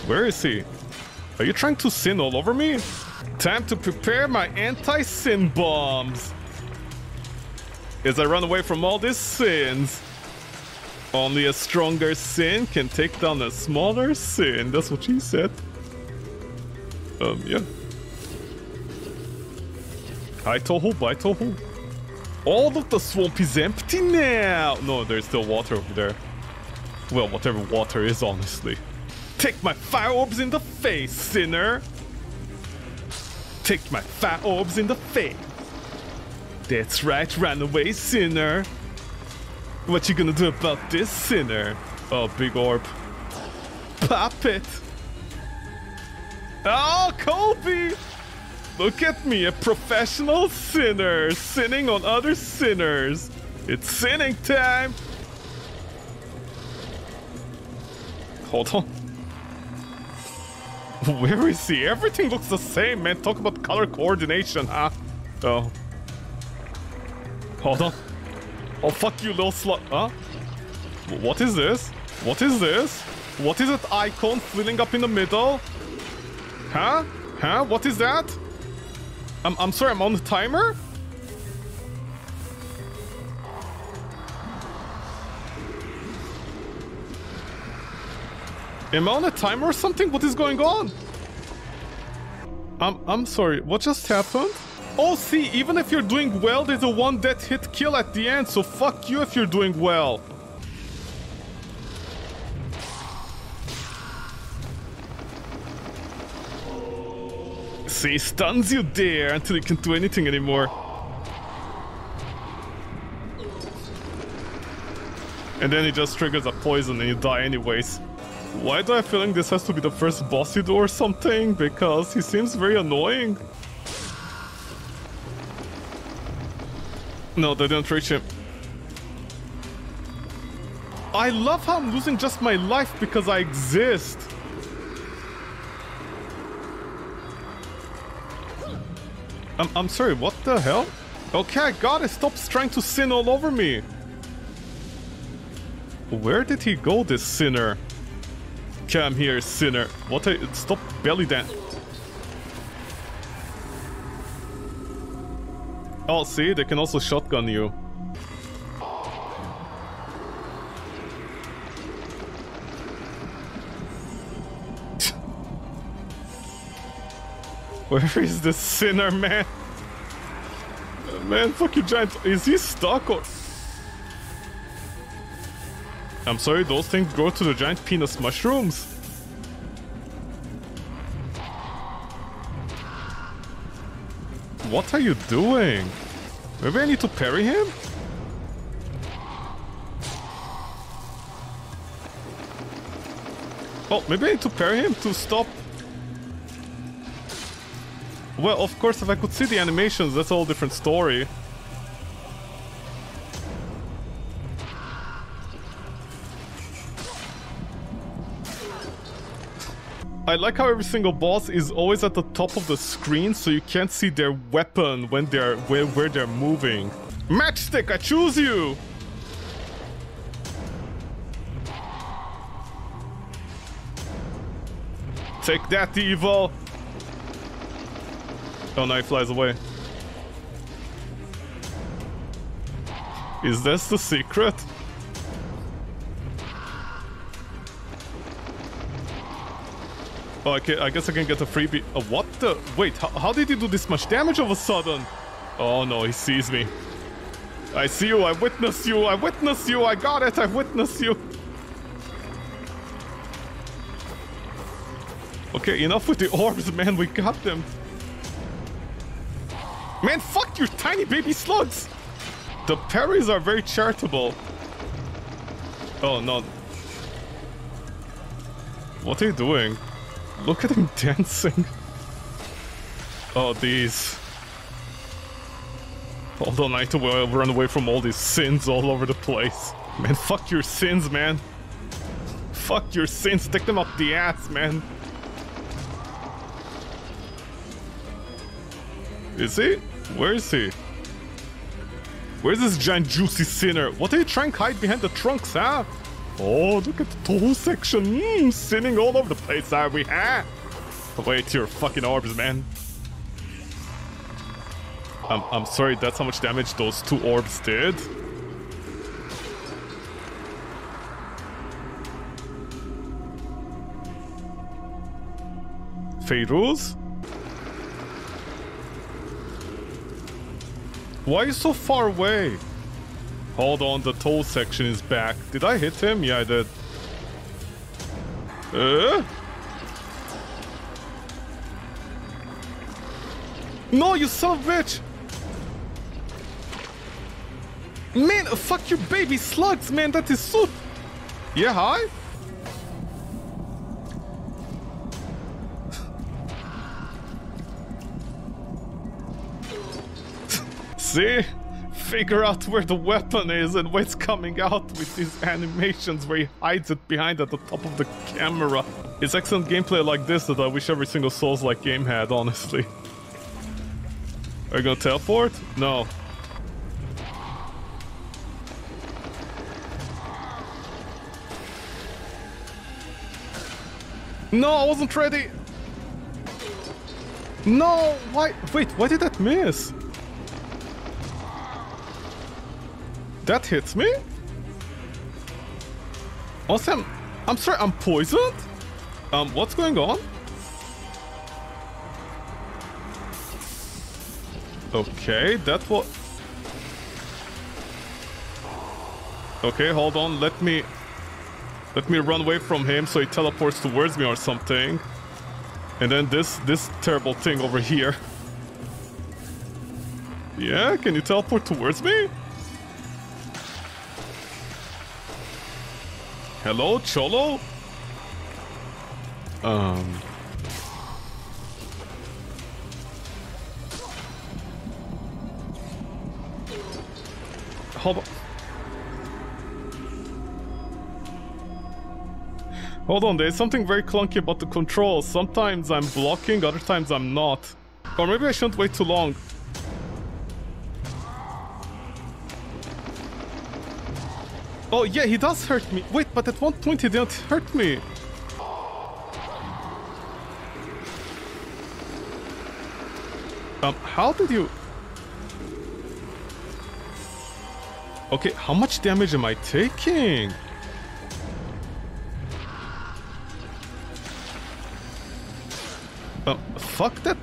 Where is he? Are you trying to sin all over me? Time to prepare my anti-sin bombs. As I run away from all these sins. Only a stronger sin can take down a smaller sin. That's what she said. Um, yeah. Hi, Touhou, bye, Touhou. All of the swamp is empty now! No, there's still water over there. Well, whatever water is, honestly. Take my fire orbs in the face, sinner! Take my fire orbs in the face! That's right, run away, sinner! What you gonna do about this, sinner? Oh, big orb. Pop it! Oh, Kobe! Look at me, a professional sinner, sinning on other sinners. It's sinning time! Hold on. Where is he? Everything looks the same, man. Talk about color coordination, huh? Oh. Hold on. Oh, fuck you, little slut. Huh? What is this? What is this? What is that icon filling up in the middle? Huh? Huh? What is that? I'm, I'm sorry, I'm on the timer? Am I on a timer or something? What is going on? I'm, I'm sorry, what just happened? Oh, see, even if you're doing well, there's a one death hit kill at the end, so fuck you if you're doing well. See, stuns you there until you can't do anything anymore. And then it just triggers a poison and you die anyways. Why do I feel like this has to be the first boss you do or something? Because he seems very annoying. No, they didn't reach him. I love how I'm losing just my life because I exist. I'm, I'm sorry, what the hell? Okay, I got it. Stop trying to sin all over me. Where did he go, this sinner? Come here, sinner. What a... Stop belly dance. Oh, see? They can also shotgun you. Where is the sinner, man? Man, fuck you, giant. Is he stuck or... I'm sorry, those things grow to the giant penis mushrooms. What are you doing? Maybe I need to parry him? Oh, maybe I need to parry him to stop... Well, of course, if I could see the animations, that's a whole different story. I like how every single boss is always at the top of the screen so you can't see their weapon when they're where, where they're moving. Matchstick, I choose you! Take that, evil! Oh, now he flies away. Is this the secret? Oh, okay, I guess I can get a freebie. Uh, what the? Wait, how, did he do this much damage all of a sudden? Oh no, he sees me. I see you, I witness you, I witness you, I got it, I witness you. Okay, enough with the orbs, man, we got them. Man, fuck your tiny baby slugs! The parries are very charitable. Oh, no. What are you doing? Look at him dancing. Oh, these. Hold on, I need to run away from all these sins all over the place. Man, fuck your sins, man. Fuck your sins, stick them up the ass, man. Is he? Where is he? Where's this giant juicy sinner? What are you trying to hide behind the trunks, huh? Oh, look at the toe section. Mmm, sinning all over the place, are we, huh? Wait, your fucking orbs, man. I'm, I'm sorry, that's how much damage those two orbs did. Feyruz? Why are you so far away? Hold on, the toe section is back. Did I hit him? Yeah, I did. Uh? No, you son of a bitch! Man, fuck your baby slugs, man, that is so... Yeah, hi? See? Figure out where the weapon is and where it's coming out with these animations where he hides it behind at the top of the camera. It's excellent gameplay like this that I wish every single Souls-like game had, honestly. Are you gonna teleport? No. No, I wasn't ready! No! Why? Wait, why did that miss? That hits me? Awesome. I'm sorry, I'm poisoned? Um, what's going on? Okay, that was... Okay, hold on, let me... Let me run away from him so he teleports towards me or something. And then this, this terrible thing over here. Yeah, can you teleport towards me? Hello, Cholo? Um... Hold on. Hold on, there's something very clunky about the controls. Sometimes I'm blocking, other times I'm not. Or maybe I shouldn't wait too long. Oh yeah, he does hurt me. Wait, but at one point he didn't hurt me. Um, how did you... Okay, how much damage am I taking? Um, fuck that.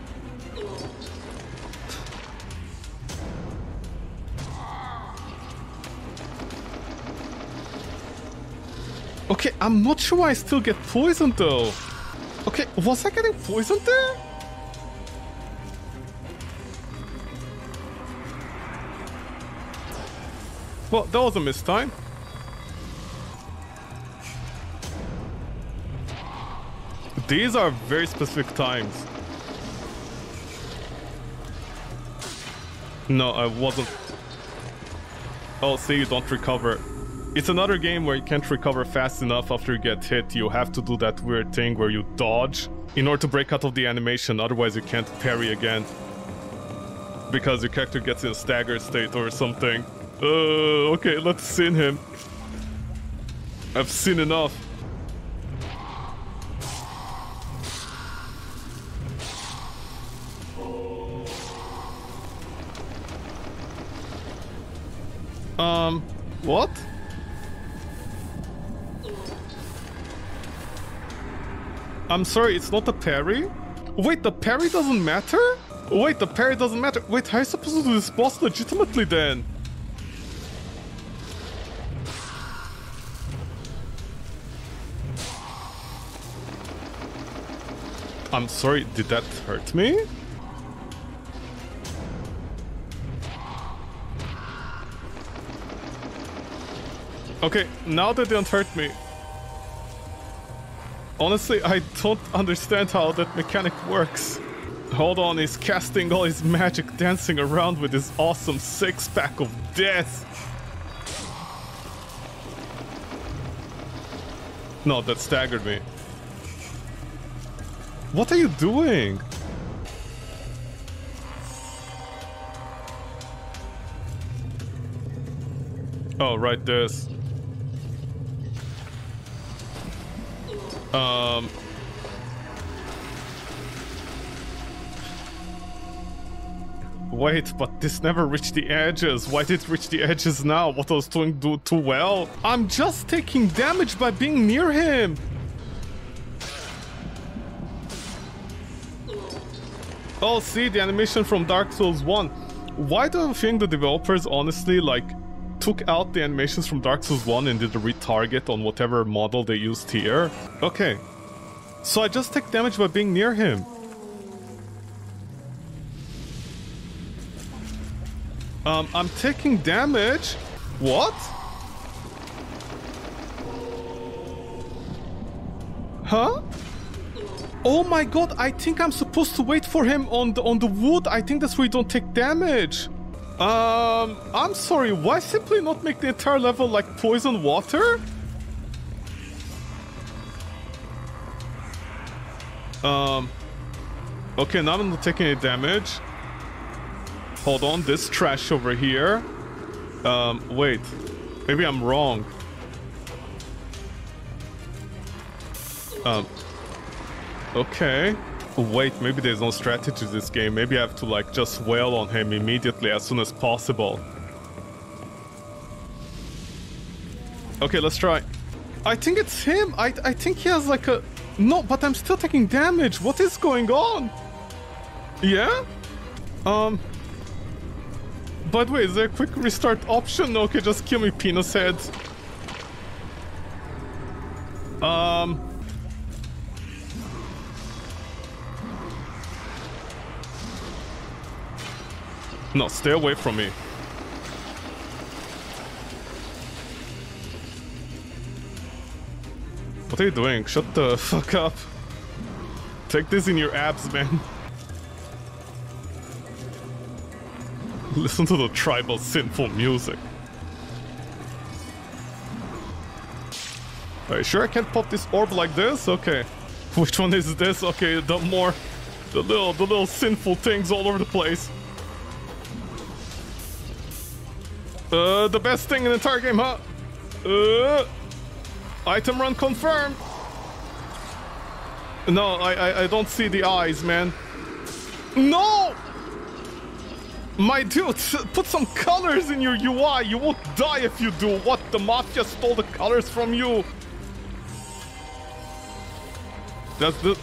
Okay, I'm not sure I still get poisoned though. Okay, was I getting poisoned there? Well, that was a mistime. time. These are very specific times. No, I wasn't. Oh, see, you don't recover. It's another game where you can't recover fast enough after you get hit. You have to do that weird thing where you dodge in order to break out of the animation. Otherwise, you can't parry again. Because your character gets in a staggered state or something. Uh, okay, let's sin him. I've seen enough. Um, what? I'm sorry, it's not the parry? Wait, the parry doesn't matter? Wait, the parry doesn't matter. Wait, how are you supposed to do this boss legitimately then? I'm sorry, did that hurt me? Okay, now that didn't hurt me. Honestly, I don't understand how that mechanic works. Hold on, he's casting all his magic dancing around with his awesome six-pack of death. No, that staggered me. What are you doing? Oh, right, this. Um... Wait, but this never reached the edges. Why did it reach the edges now? What I was doing do too well? I'm just taking damage by being near him. Oh, see, the animation from Dark Souls 1. Why do you think the developers honestly, like, took out the animations from Dark Souls 1 and did a retarget on whatever model they used here? Okay. So I just take damage by being near him. Um, I'm taking damage? What? Huh? Oh my god, I think I'm supposed to wait for him on the on the wood. I think that's where you don't take damage. Um, I'm sorry, why simply not make the entire level like poison water? Um, okay, now I'm not taking any damage. Hold on, this trash over here. Um, wait, maybe I'm wrong. Um, Okay. Wait, maybe there's no strategy to this game. Maybe I have to like just wail on him immediately as soon as possible. Okay, let's try. I think it's him. I, I think he has like a No, but I'm still taking damage. What is going on? Yeah? Um... By the way, is there a quick restart option? Okay, just kill me, penis head. Um... No, stay away from me. What are you doing? Shut the fuck up. Take this in your abs, man. Listen to the tribal sinful music. Are you sure I can't pop this orb like this? Okay. Which one is this? Okay, the more... The little, the little sinful things all over the place. Uh, the best thing in the entire game, huh? Uh, item run confirmed. No, I, I, I don't see the eyes, man. No! My dude, put some colors in your UI. You won't die if you do. What? The Mafia stole the colors from you. That's the...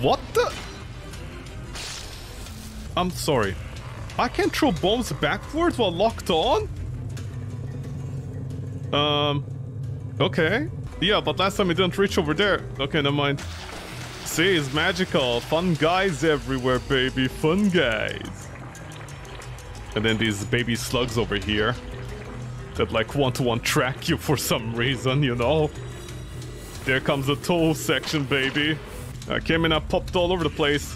What the... I'm sorry. I can throw bombs backwards while locked on? Um... Okay. Yeah, but last time it didn't reach over there. Okay, never mind. See, it's magical. Fun guys everywhere, baby. Fun guys. And then these baby slugs over here. That like one-to-one -one track you for some reason, you know? There comes the toll section, baby. I came in, I popped all over the place.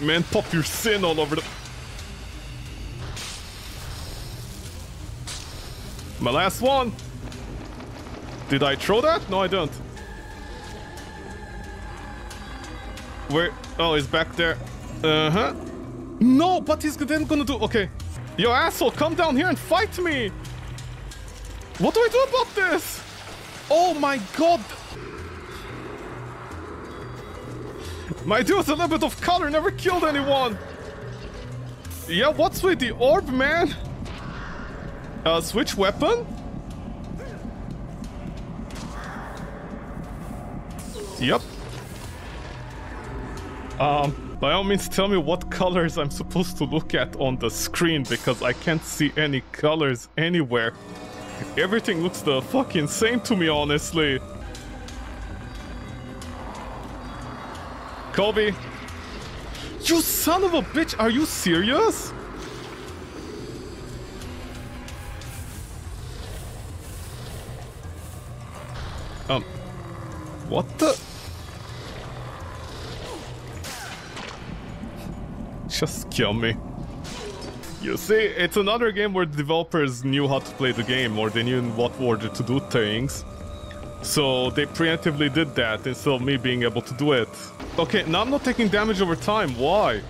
Man, pop your sin all over the... My last one! Did I throw that? No, I don't. Where? Oh, he's back there. Uh-huh. No, but he's then gonna do... Okay. Yo, asshole, come down here and fight me! What do I do about this? Oh my god! My dude, a little bit of color never killed anyone! Yeah, what's with the orb, man? Uh, switch weapon? Yep. Um, by all means tell me what colors I'm supposed to look at on the screen because I can't see any colors anywhere. Everything looks the fucking same to me, honestly. Kobe. You son of a bitch, are you serious? What the? Just kill me. You see, it's another game where the developers knew how to play the game, or they knew in what order to do things. So they preemptively did that instead of me being able to do it. Okay, now I'm not taking damage over time. Why?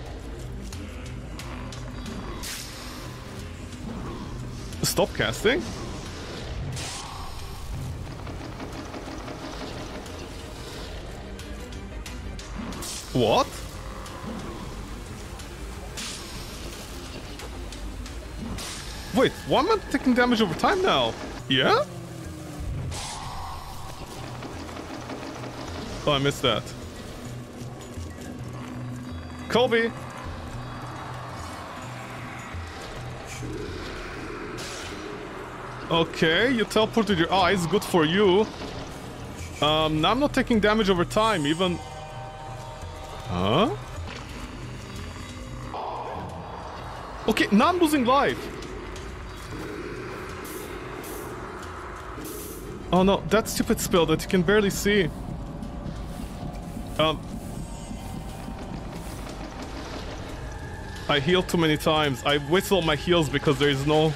Stop casting? What? Wait, why am I taking damage over time now? Yeah? Oh, I missed that. Colby! Okay, you teleported your eyes, good for you. Um, now I'm not taking damage over time, even... Huh? Okay, now I'm losing life. Oh no, that stupid spell that you can barely see. Um... I healed too many times. I all my heals because there is no...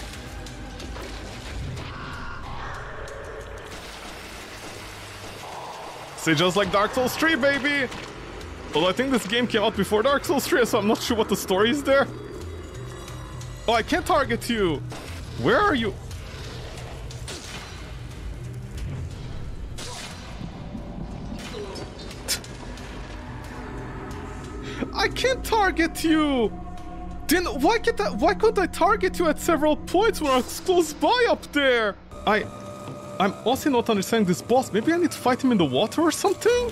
See, just like Dark Souls 3, baby! Although I think this game came out before Dark Souls 3, so I'm not sure what the story is there. Oh, I can't target you! Where are you? I can't target you! Then why can't I, why couldn't I target you at several points when I was close by up there? I... I'm also not understanding this boss. Maybe I need to fight him in the water or something?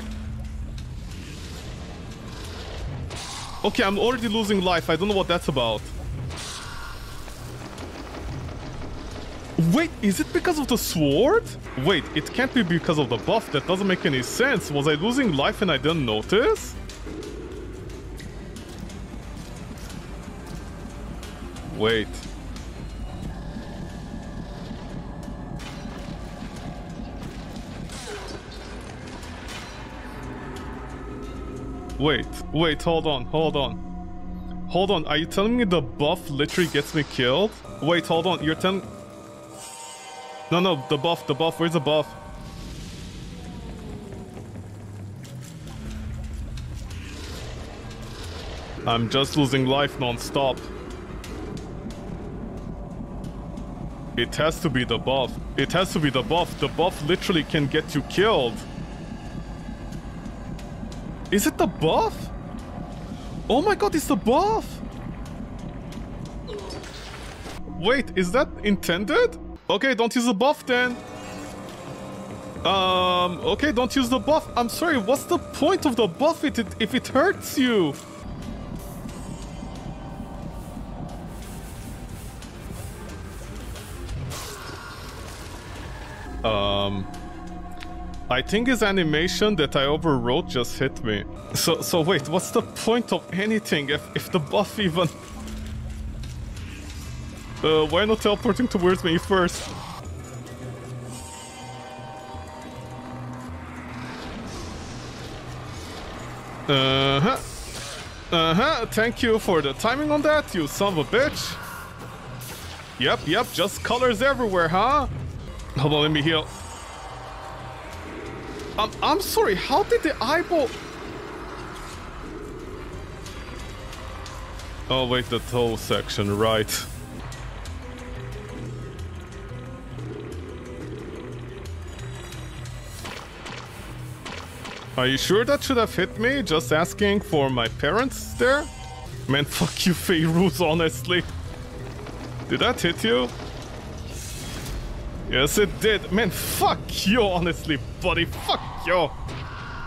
Okay, I'm already losing life. I don't know what that's about. Wait, is it because of the sword? Wait, it can't be because of the buff. That doesn't make any sense. Was I losing life and I didn't notice? Wait. Wait, wait, hold on, hold on. Hold on, are you telling me the buff literally gets me killed? Wait, hold on, you're telling... No, no, the buff, the buff, where's the buff? I'm just losing life non-stop. It has to be the buff. It has to be the buff. The buff literally can get you killed. Is it the buff? Oh my god, it's the buff! Wait, is that intended? Okay, don't use the buff then. Um, okay, don't use the buff. I'm sorry, what's the point of the buff if it, if it hurts you? Um... I think his animation that I overwrote just hit me. So, so wait, what's the point of anything if, if the buff even... Uh, why not teleporting towards me first? Uh-huh. Uh-huh, thank you for the timing on that, you son of a bitch. Yep, yep, just colors everywhere, huh? Hold on, let me heal. I'm, I'm sorry, how did the eyeball... Oh wait, the toe section, right. Are you sure that should have hit me? Just asking for my parents there? Man, fuck you, Feyruz, honestly. Did that hit you? Yes, it did. Man, fuck you, honestly, buddy. Fuck you.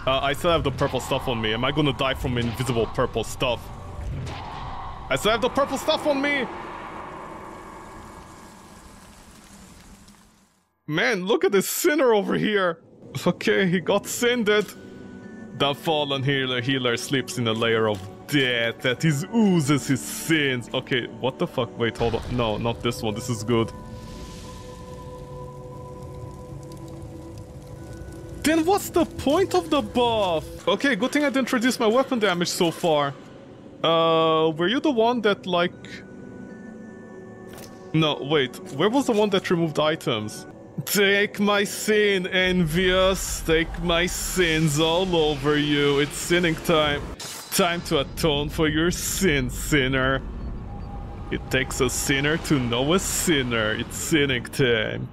Uh, I still have the purple stuff on me. Am I gonna die from invisible purple stuff? I still have the purple stuff on me! Man, look at this sinner over here! Okay, he got sinded. The fallen healer healer sleeps in a layer of death that his oozes his sins. Okay, what the fuck? Wait, hold on. No, not this one. This is good. Then what's the point of the buff? Okay, good thing I didn't reduce my weapon damage so far. Uh, were you the one that, like... No, wait. Where was the one that removed items? Take my sin, envious. Take my sins all over you. It's sinning time. Time to atone for your sin, sinner. It takes a sinner to know a sinner. It's sinning time.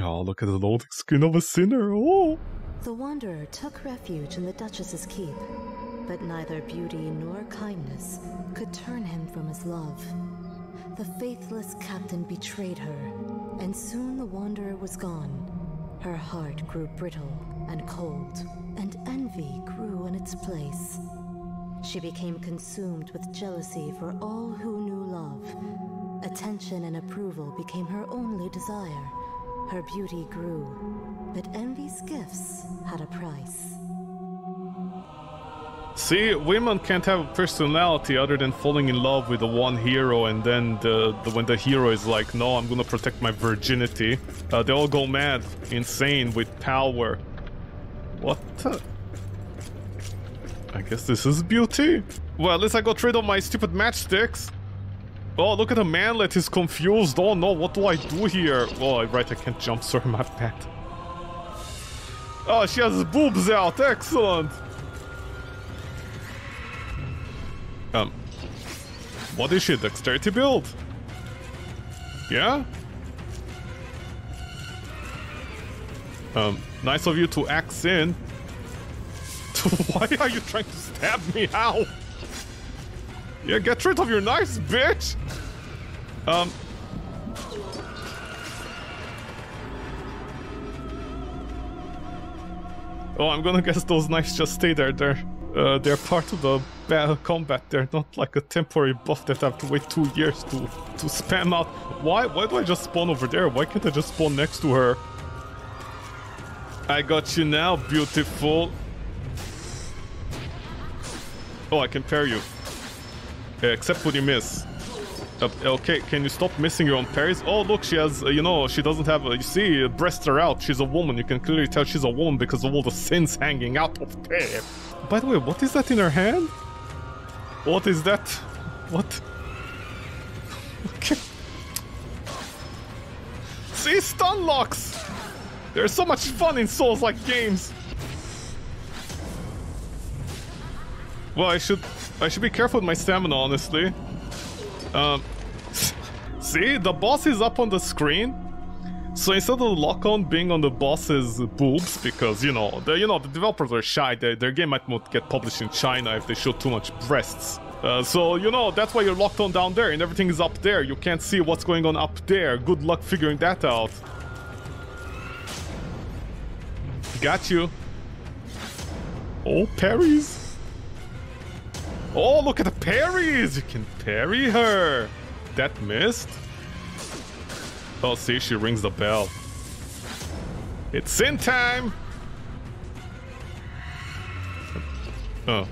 Oh, look at the loading screen of a sinner. Oh.
The Wanderer took refuge in the Duchess's keep, but neither beauty nor kindness could turn him from his love. The faithless captain betrayed her, and soon the Wanderer was gone. Her heart grew brittle and cold, and envy grew in its place. She became consumed with jealousy for all who knew love. Attention and approval became her only desire her beauty grew, but envy's gifts had a price.
See, women can't have a personality other than falling in love with the one hero, and then the, the when the hero is like, "No, I'm gonna protect my virginity," uh, they all go mad, insane with power. What? The? I guess this is beauty. Well, at least I got rid of my stupid matchsticks. Oh, look at the manlet, he's confused. Oh no, what do I do here? Oh, right, I can't jump, sorry, my bad. Oh, she has boobs out, excellent! Um, what is she, dexterity build? Yeah? Um, nice of you to axe in. Why are you trying to stab me? How? Yeah, get rid of your knives, bitch! Um. Oh, I'm gonna guess those knives just stay there. They're, uh, they're part of the battle combat. They're not like a temporary buff that I have to wait two years to, to spam out. Why, why do I just spawn over there? Why can't I just spawn next to her? I got you now, beautiful. Oh, I can pair you. Uh, except when you miss. Uh, okay, can you stop missing your own parries? Oh, look, she has, uh, you know, she doesn't have, you see, breasts are out. She's a woman. You can clearly tell she's a woman because of all the sins hanging out of there. By the way, what is that in her hand? What is that? What? Okay. See, stun locks! There's so much fun in Souls-like games. Well, I should I should be careful with my stamina, honestly. Um, see, the boss is up on the screen. So instead of the lock-on being on the boss's boobs, because you know, the you know the developers are shy. They, their game might not get published in China if they show too much breasts. Uh, so you know that's why you're locked on down there, and everything is up there. You can't see what's going on up there. Good luck figuring that out. Got you. Oh, parries. Oh, look at the parries! You can parry her! That missed? Oh, see, she rings the bell. It's sin time! Oh.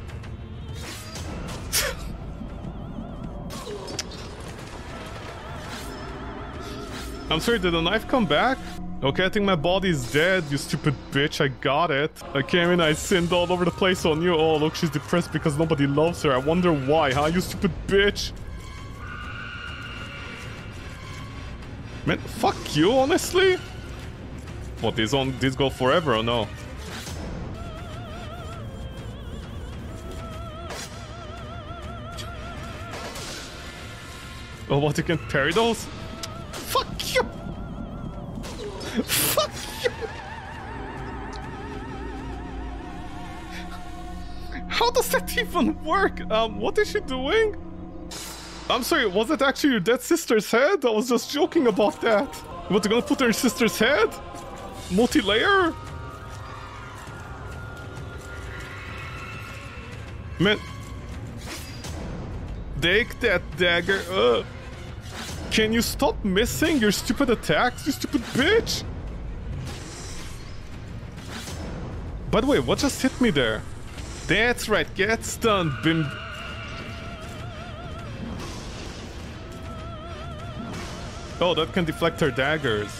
I'm sorry, did the knife come back? Okay, I think my body's dead, you stupid bitch. I got it. I came in, I sinned all over the place on you. Oh, look, she's depressed because nobody loves her. I wonder why, huh, you stupid bitch? Man, fuck you, honestly? What, these, on, these go forever or no? Oh, what, you can parry those? Fuck you! Fuck you! How does that even work? Um, what is she doing? I'm sorry, was it actually your dead sister's head? I was just joking about that. What, you gonna put her in sister's head? Multi-layer? Man. Take that dagger. Uh. Can you stop missing your stupid attacks, you stupid bitch? By the way, what just hit me there? That's right, get stunned, bim... Oh, that can deflect her daggers.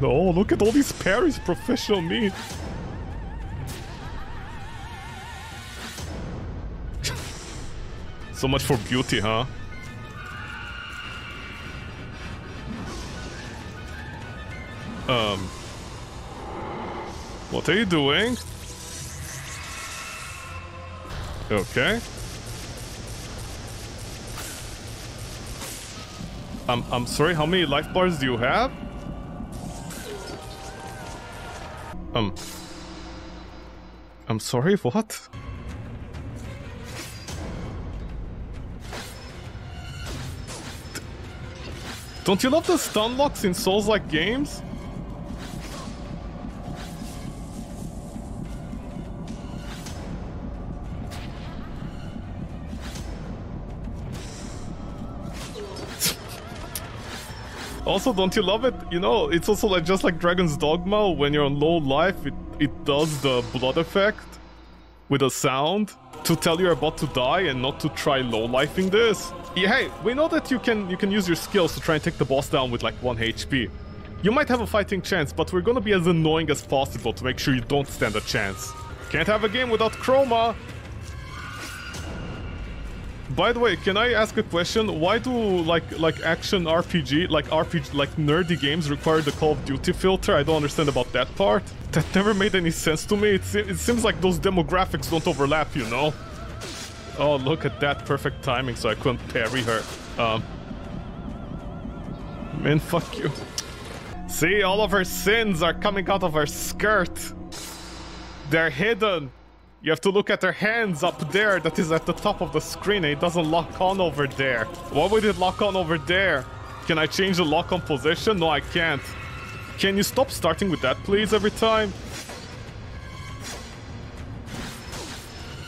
Oh, look at all these parries, professional me. So much for beauty, huh? Um... What are you doing? Okay. I'm, I'm sorry, how many life bars do you have? Um... I'm sorry, what? Don't you love the stun locks in Souls-like games? Also, don't you love it? You know, it's also like just like Dragon's Dogma, when you're on low life, it, it does the blood effect with a sound to tell you're about to die and not to try low-lifing this. Yeah, hey, we know that you can you can use your skills to try and take the boss down with like 1 HP. You might have a fighting chance, but we're gonna be as annoying as possible to make sure you don't stand a chance. Can't have a game without Chroma! By the way, can I ask a question? Why do like like action RPG, like RPG, like nerdy games require the Call of Duty filter? I don't understand about that part. That never made any sense to me. It, it seems like those demographics don't overlap, you know? Oh, look at that perfect timing, so I couldn't parry her. Um, man, fuck you. See, all of her sins are coming out of her skirt. They're hidden. You have to look at her hands up there that is at the top of the screen it doesn't lock on over there. Why would it lock on over there? Can I change the lock on position? No, I can't. Can you stop starting with that, please, every time?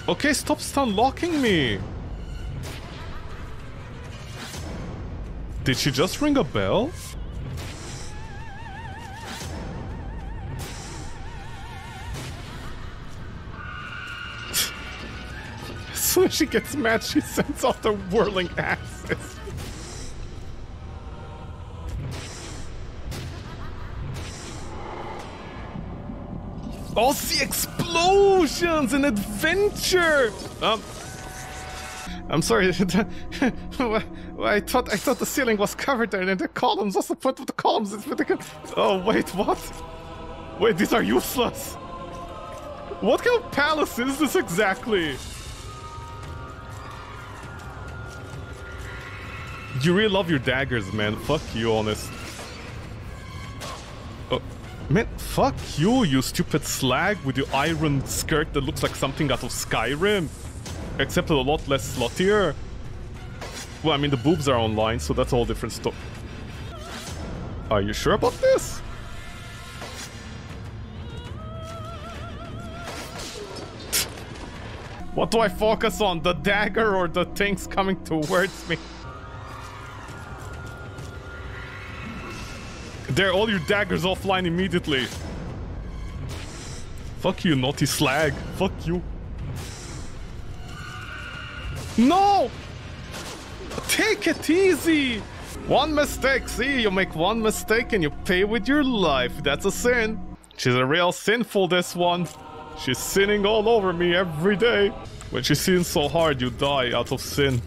Okay, stop stun locking me. Did she just ring a bell? as she gets mad, she sends off the whirling axes. Oh, the explosions and adventure! Um, I'm sorry. I thought I thought the ceiling was covered there, and the columns. What's the point of the columns? Oh wait, what? Wait, these are useless. What kind of palace is this exactly? You really love your daggers, man. Fuck you, honest. Oh, man, fuck you, you stupid slag with your iron skirt that looks like something out of Skyrim. Except a lot less sluttier. Well, I mean, the boobs are online, so that's all different stuff. Are you sure about this? what do I focus on? The dagger or the things coming towards me? There, all your daggers offline immediately. Fuck you, naughty slag. Fuck you. No! Take it easy! One mistake, see, you make one mistake and you pay with your life. That's a sin. She's a real sinful, this one. She's sinning all over me every day. When she sins so hard, you die out of sin.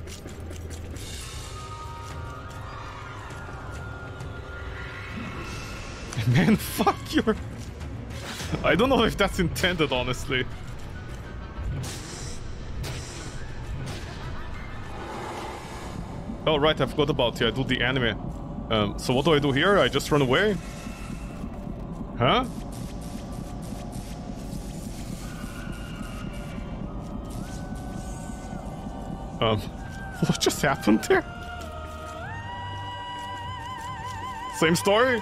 Man, fuck your... I don't know if that's intended, honestly. Oh, right, I forgot about you. I do the anime. Um, so what do I do here? I just run away? Huh? Um, what just happened there? Same story?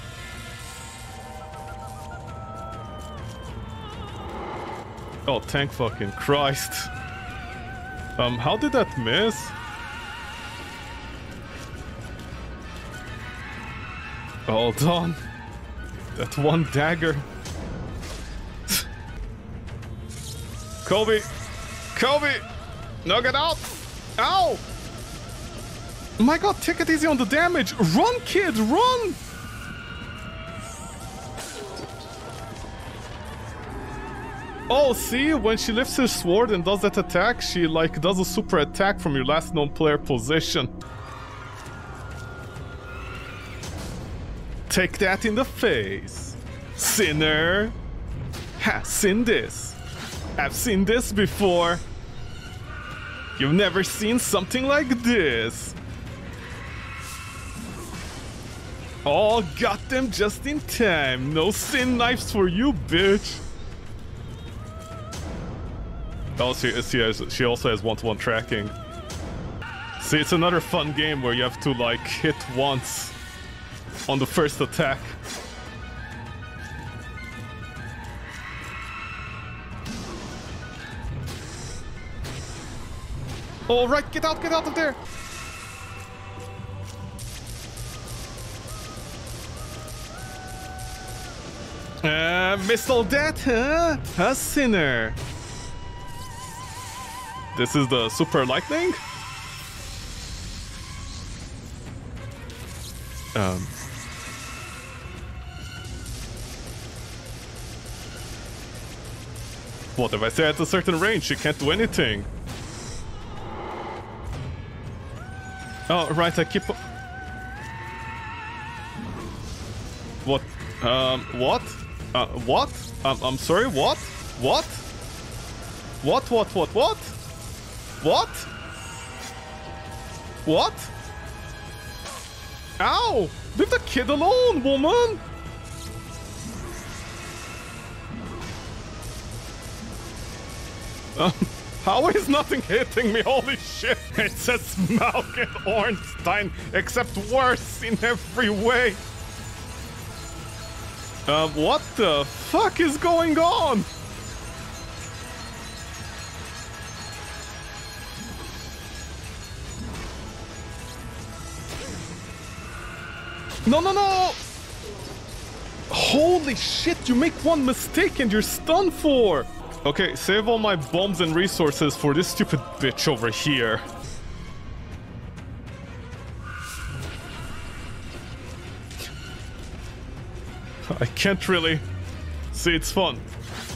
Oh, thank fucking Christ. Um, how did that miss? Hold on. That one dagger. Kobe! Kobe! Knock it out! Ow! My god, take it easy on the damage! Run, kid, run! Oh, see, when she lifts her sword and does that attack, she like does a super attack from your last known player position. Take that in the face. Sinner. Have seen this. I've seen this before. You've never seen something like this. Oh, got them just in time. No sin knives for you, bitch. Oh, she, she, has, she also has one-to-one -one tracking. See, it's another fun game where you have to, like, hit once on the first attack. All right, get out, get out of there! Uh, all that, huh? A sinner. This is the super lightning? Um, What if I say at a certain range she can't do anything? Oh, right, I keep... What? Um, what? Uh, what? Um, I'm sorry, what? What? What, what, what, what? What? What? Ow! Leave the kid alone, woman! Um, how is nothing hitting me? Holy shit! It says Smough Ornstein, except worse in every way. Uh, what the fuck is going on? No, no, no! Holy shit, you make one mistake and you're stunned for! Okay, save all my bombs and resources for this stupid bitch over here. I can't really... See, it's fun.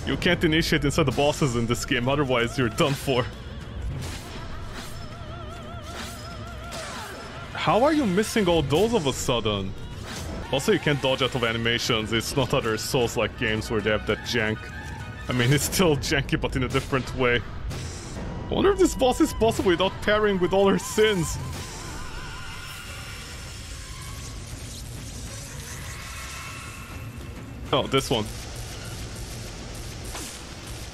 You can't initiate inside the bosses in this game, otherwise you're done for. How are you missing all those of a sudden? Also, you can't dodge out of animations. It's not other Souls-like games where they have that jank. I mean, it's still janky, but in a different way. I wonder if this boss is possible without pairing with all her sins. Oh, this one.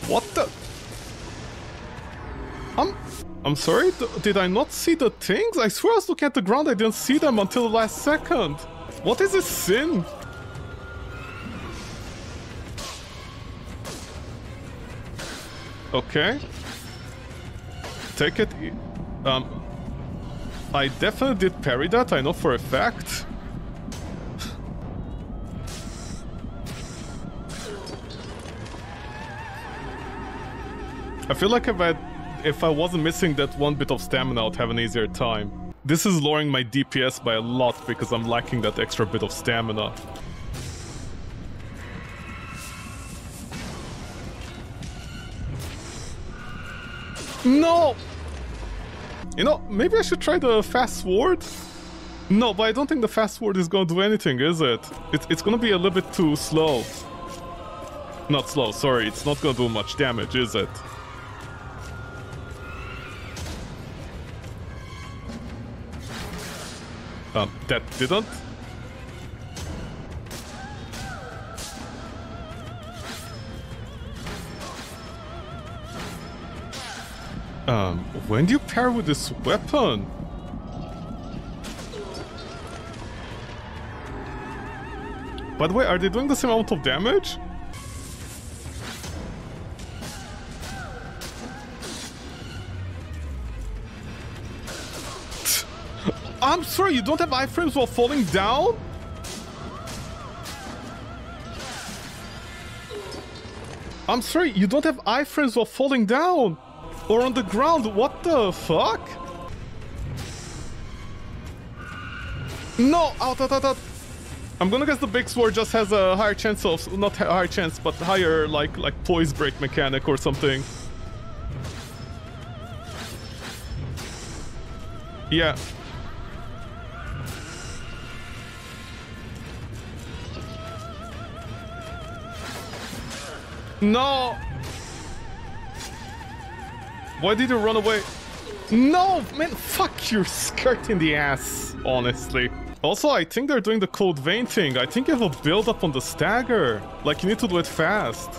What the? I'm... I'm sorry, did I not see the things? I swear I was looking at the ground, I didn't see them until the last second. What is this sin? Okay. Take it. Um, I definitely did parry that, I know for a fact. I feel like if I, if I wasn't missing that one bit of stamina, I'd have an easier time. This is lowering my DPS by a lot because I'm lacking that extra bit of stamina. No! You know, maybe I should try the fast sword? No, but I don't think the fast sword is gonna do anything, is it? it it's gonna be a little bit too slow. Not slow, sorry, it's not gonna do much damage, is it? Um, that didn't? Um, when do you pair with this weapon? By the way, are they doing the same amount of damage? I'm sorry, you don't have iframes while falling down? I'm sorry, you don't have iframes while falling down? Or on the ground, what the fuck? No, out, out, out, out. I'm gonna guess the big sword just has a higher chance of, not higher chance, but higher like like poise break mechanic or something. Yeah, No! Why did you run away? No! Man, fuck your skirt in the ass, honestly. Also, I think they're doing the Code Vein thing. I think you have a build up on the stagger. Like, you need to do it fast.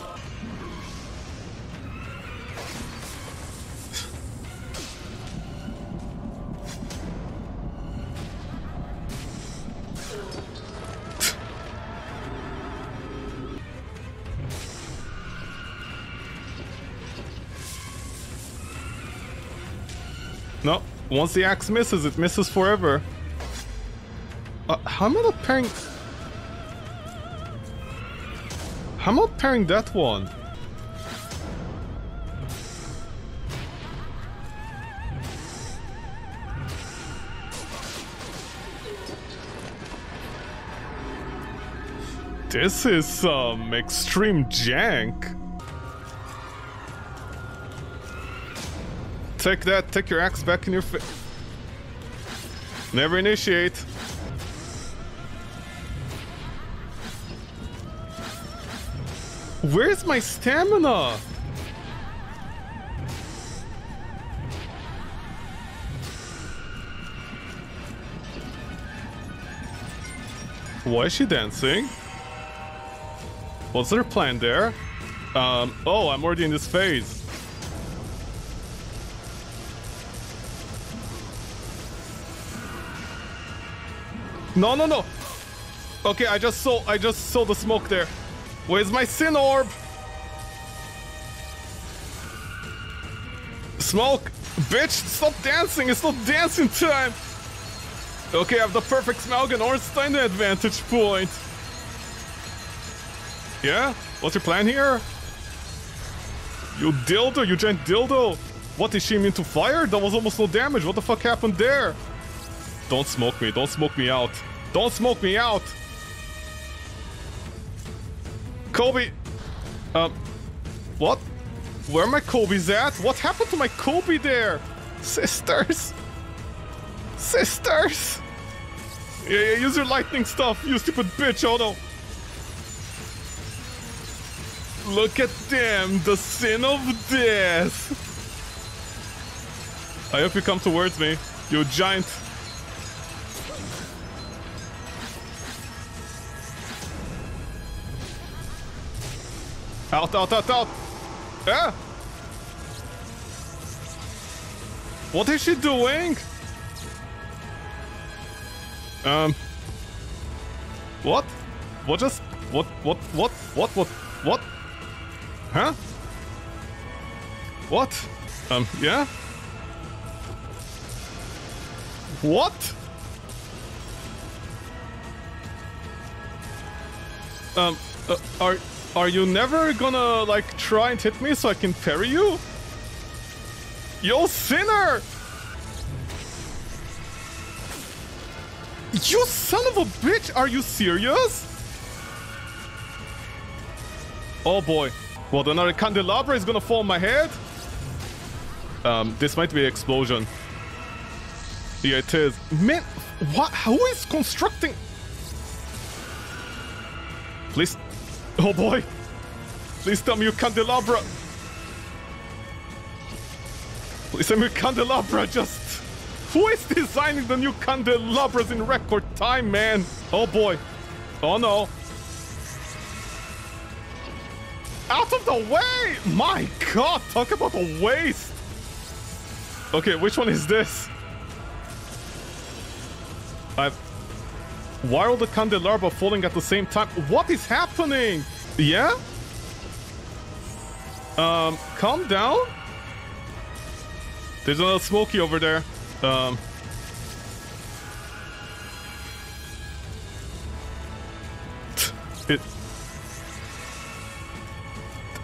No, once the axe misses, it misses forever. Uh, how am I not pairing... How am I not pairing that one? This is some extreme jank. Take that, take your axe back in your face. Never initiate. Where's my stamina? Why is she dancing? What's her plan there? Um, oh, I'm already in this phase. No, no, no. Okay, I just saw I just saw the smoke there. Where's my sin orb? Smoke! Bitch, stop dancing! It's not dancing time! Okay, I have the perfect Smough and Ornstein advantage point. Yeah? What's your plan here? You dildo, you giant dildo! What, is she immune to fire? That was almost no damage. What the fuck happened there? Don't smoke me. Don't smoke me out. Don't smoke me out! Kobe! Um, what? Where my Kobe's at? What happened to my Kobe there? Sisters! Sisters! Yeah, yeah, use your lightning stuff, you stupid bitch, oh no! Look at them, the sin of death! I hope you come towards me, you giant Out, out, out, out! What is she doing? Um... What? What just... What, what, what, what, what, what? Huh? What? Um, yeah? What? Um, uh, are... Are you never gonna, like, try and hit me so I can parry you? Yo, sinner! You son of a bitch! Are you serious? Oh boy. What, another candelabra is gonna fall on my head? Um, this might be an explosion. Yeah, it is. Man, what? Who is constructing... Please Oh boy! Please tell me you candelabra! Please tell me candelabra just... Who is designing the new candelabras in record time, man? Oh boy. Oh no. Out of the way! My god, talk about a waste! Okay, which one is this? I've... Why are the candelabra falling at the same time? What is happening? Yeah? Um, calm down. There's a little smoky over there. Um... It...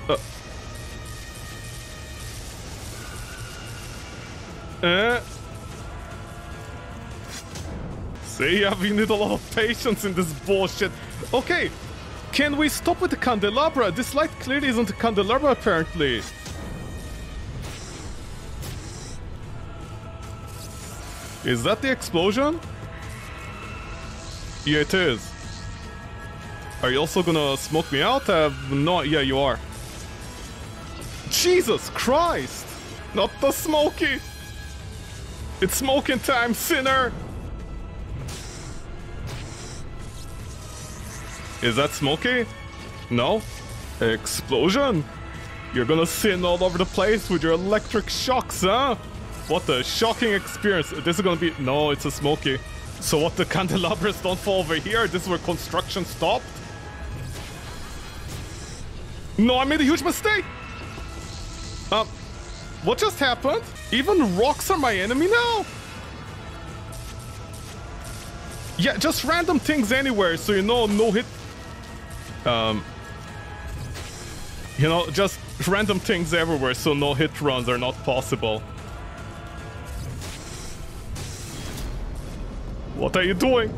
Uh... Uh... See, yeah, we need a lot of patience in this bullshit. Okay, can we stop with the candelabra? This light clearly isn't a candelabra, apparently. Is that the explosion? Yeah, it is. Are you also gonna smoke me out? Uh, no, yeah, you are. Jesus Christ! Not the smoky! It's smoking time, sinner! Is that smoky? No? Explosion? You're gonna sin all over the place with your electric shocks, huh? What a shocking experience. This is gonna be... No, it's a smoky. So what, the candelabras don't fall over here? This is where construction stopped? No, I made a huge mistake! Um, what just happened? Even rocks are my enemy now? Yeah, just random things anywhere, so you know no hit um, you know, just random things everywhere so no hit runs are not possible. What are you doing?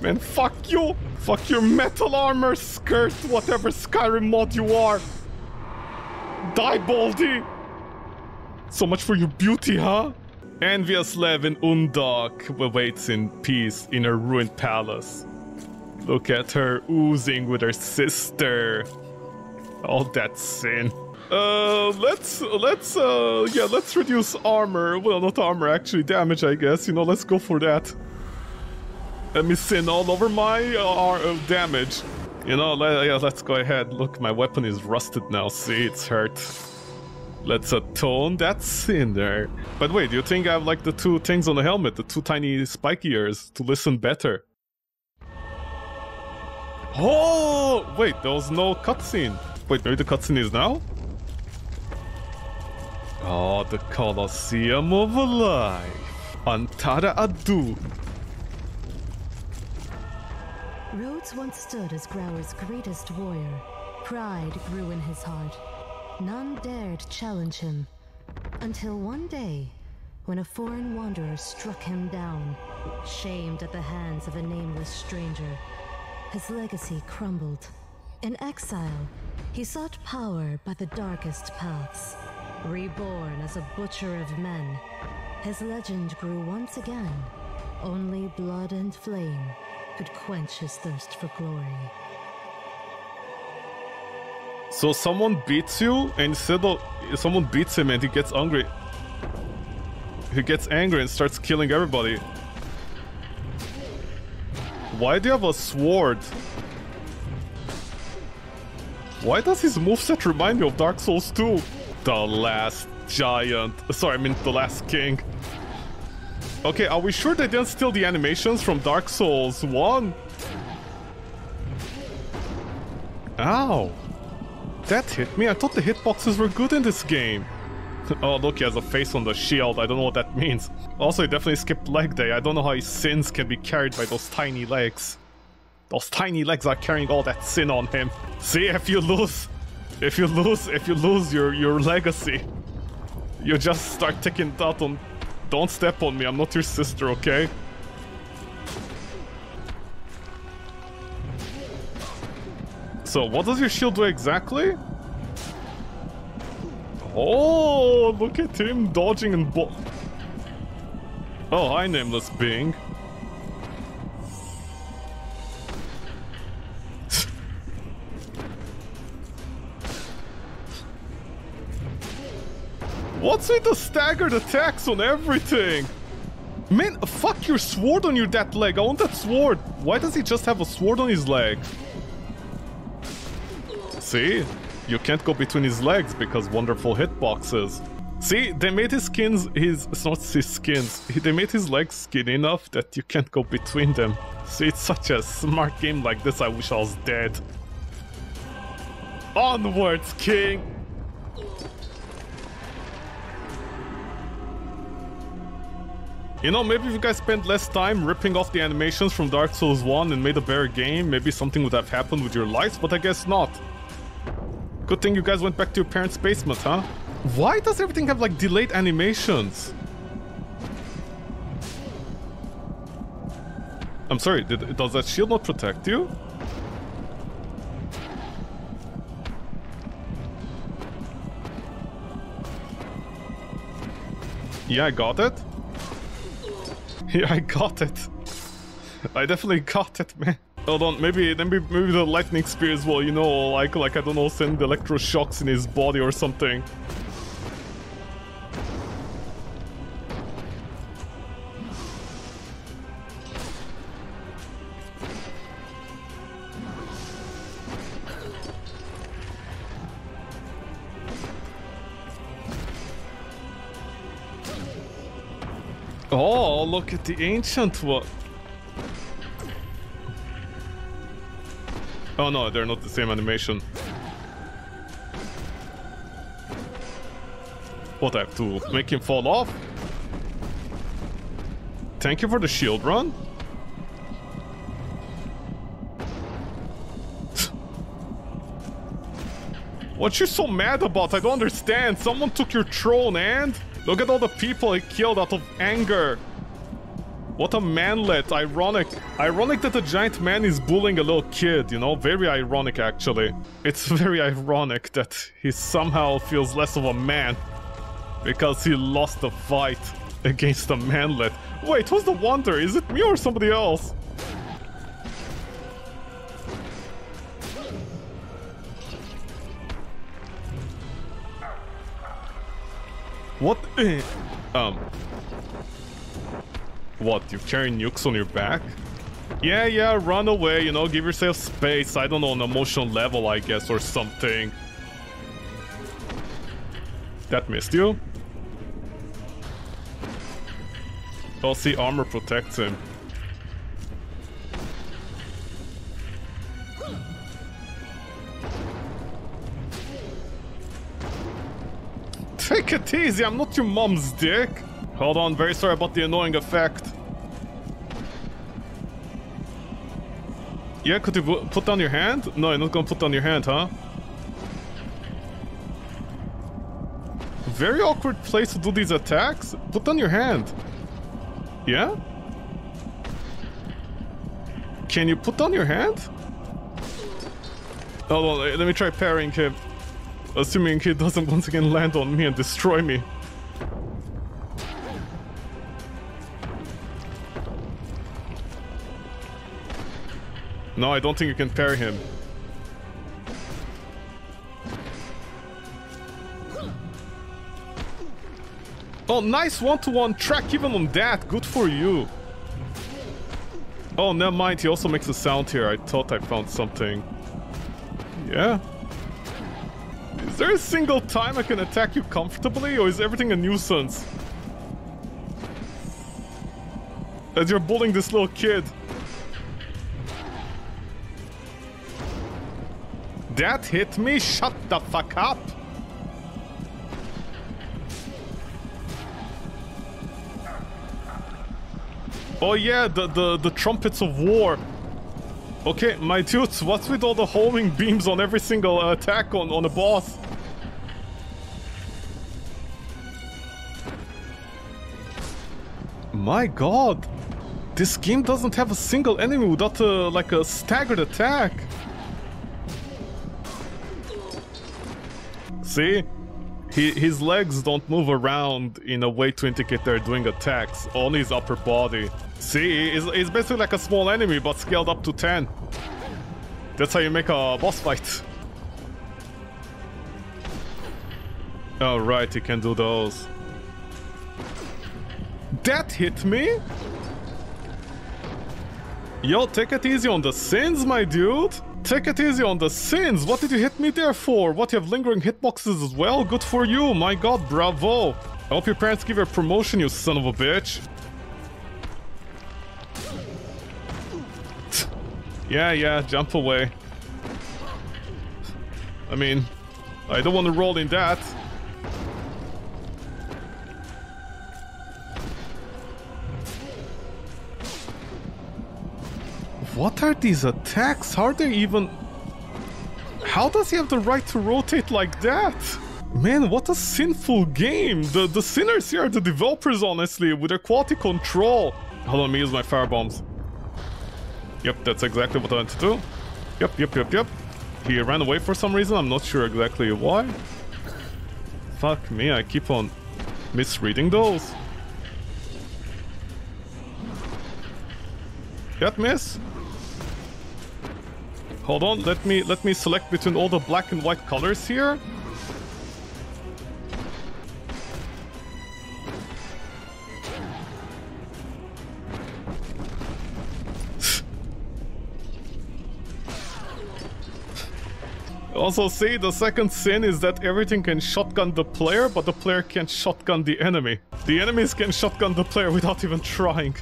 Man, fuck you! Fuck your metal armor, skirt, whatever Skyrim mod you are! Die, Baldy! So much for your beauty, huh? Envious Levin Undok waits in peace in her ruined palace. Look at her oozing with her sister. All that sin. Uh, let's, let's, uh, yeah, let's reduce armor. Well, not armor, actually, damage, I guess. You know, let's go for that. Let me sin all over my uh, uh, damage. You know, let, yeah, let's go ahead. Look, my weapon is rusted now. See, it's hurt. Let's atone that sin there. But wait, do you think I have like the two things on the helmet, the two tiny spike ears to listen better? Oh, wait, there was no cutscene. Wait, maybe the cutscene is now? Oh, the Colosseum of Life. Antara Adu.
Rhodes once stood as Grauer's greatest warrior. Pride grew in his heart. None dared challenge him. Until one day, when a foreign wanderer struck him down, shamed at the hands of a nameless stranger. His legacy crumbled. In exile, he sought power by the darkest paths. Reborn as a butcher of men, his legend grew once again. Only blood and flame could quench his thirst for glory.
So someone beats you, and instead of someone beats him and he gets angry. He gets angry and starts killing everybody. Why do you have a sword? Why does his moveset remind me of Dark Souls 2? The last giant. Sorry, I mean the last king. Okay, are we sure they didn't steal the animations from Dark Souls 1? Ow. That hit me. I thought the hitboxes were good in this game. Oh, look, he has a face on the shield. I don't know what that means. Also, he definitely skipped leg day. I don't know how his sins can be carried by those tiny legs. Those tiny legs are carrying all that sin on him. See, if you lose, if you lose, if you lose your, your legacy, you just start taking that on... Don't step on me, I'm not your sister, okay? So, what does your shield do exactly? Oh, look at him dodging and bo- Oh, hi, nameless being. What's with the staggered attacks on everything? Man, fuck your sword on your dead leg. I want that sword. Why does he just have a sword on his leg? See? You can't go between his legs because wonderful hitboxes. See, they made his skins, his, not his skins, they made his legs skinny enough that you can't go between them. See, it's such a smart game like this, I wish I was dead. Onwards, king! You know, maybe if you guys spent less time ripping off the animations from Dark Souls 1 and made a better game, maybe something would have happened with your lives, but I guess not. Good thing you guys went back to your parents' basement, huh? Why does everything have, like, delayed animations? I'm sorry, did, does that shield not protect you? Yeah, I got it. Yeah, I got it. I definitely got it, man. Hold on, maybe maybe maybe the lightning spears well, you know, like like I don't know, send electroshocks in his body or something. Oh, look at the ancient one. Oh no, they're not the same animation. What I have to make him fall off? Thank you for the shield run. what you so mad about? I don't understand. Someone took your throne and... Look at all the people he killed out of anger. What a manlet. Ironic. Ironic that a giant man is bullying a little kid, you know? Very ironic, actually. It's very ironic that he somehow feels less of a man because he lost the fight against a manlet. Wait, who's the wonder? Is it me or somebody else? What? um... What, you're carrying nukes on your back? Yeah, yeah, run away, you know, give yourself space. I don't know, an emotional level, I guess, or something. That missed you? Oh, see, armor protects him. Take it easy, I'm not your mom's dick. Hold on, very sorry about the annoying effect. Yeah, could you put down your hand? No, you're not gonna put down your hand, huh? Very awkward place to do these attacks. Put down your hand. Yeah? Can you put down your hand? Oh, Hold on, let me try parrying him. Assuming he doesn't once again land on me and destroy me. No, I don't think you can parry him. Oh, nice one-to-one -one track even on that. Good for you. Oh, never mind. He also makes a sound here. I thought I found something. Yeah. Is there a single time I can attack you comfortably, or is everything a nuisance? As you're bullying this little kid. That hit me? Shut the fuck up! Oh yeah, the, the, the trumpets of war. Okay, my dudes, what's with all the homing beams on every single uh, attack on, on a boss? My god. This game doesn't have a single enemy without a, like a staggered attack. See? He, his legs don't move around in a way to indicate they're doing attacks, only his upper body. See, he's, he's basically like a small enemy, but scaled up to 10. That's how you make a boss fight. Oh, right, he can do those. That hit me? Yo, take it easy on the sins, my dude. Take it easy on the sins. What did you hit me there for? What, you have lingering hitboxes as well? Good for you. My god, bravo. I hope your parents give you a promotion, you son of a bitch. Yeah, yeah, jump away. I mean, I don't want to roll in that. What are these attacks? How are they even... How does he have the right to rotate like that? Man, what a sinful game! The, the sinners here are the developers, honestly, with their quality control. Hold on, me use my fire bombs. Yep, that's exactly what I want to do. Yep, yep, yep, yep. He ran away for some reason, I'm not sure exactly why. Fuck me, I keep on misreading those. That miss? Hold on, let me let me select between all the black and white colors here. also see, the second sin is that everything can shotgun the player, but the player can't shotgun the enemy. The enemies can shotgun the player without even trying.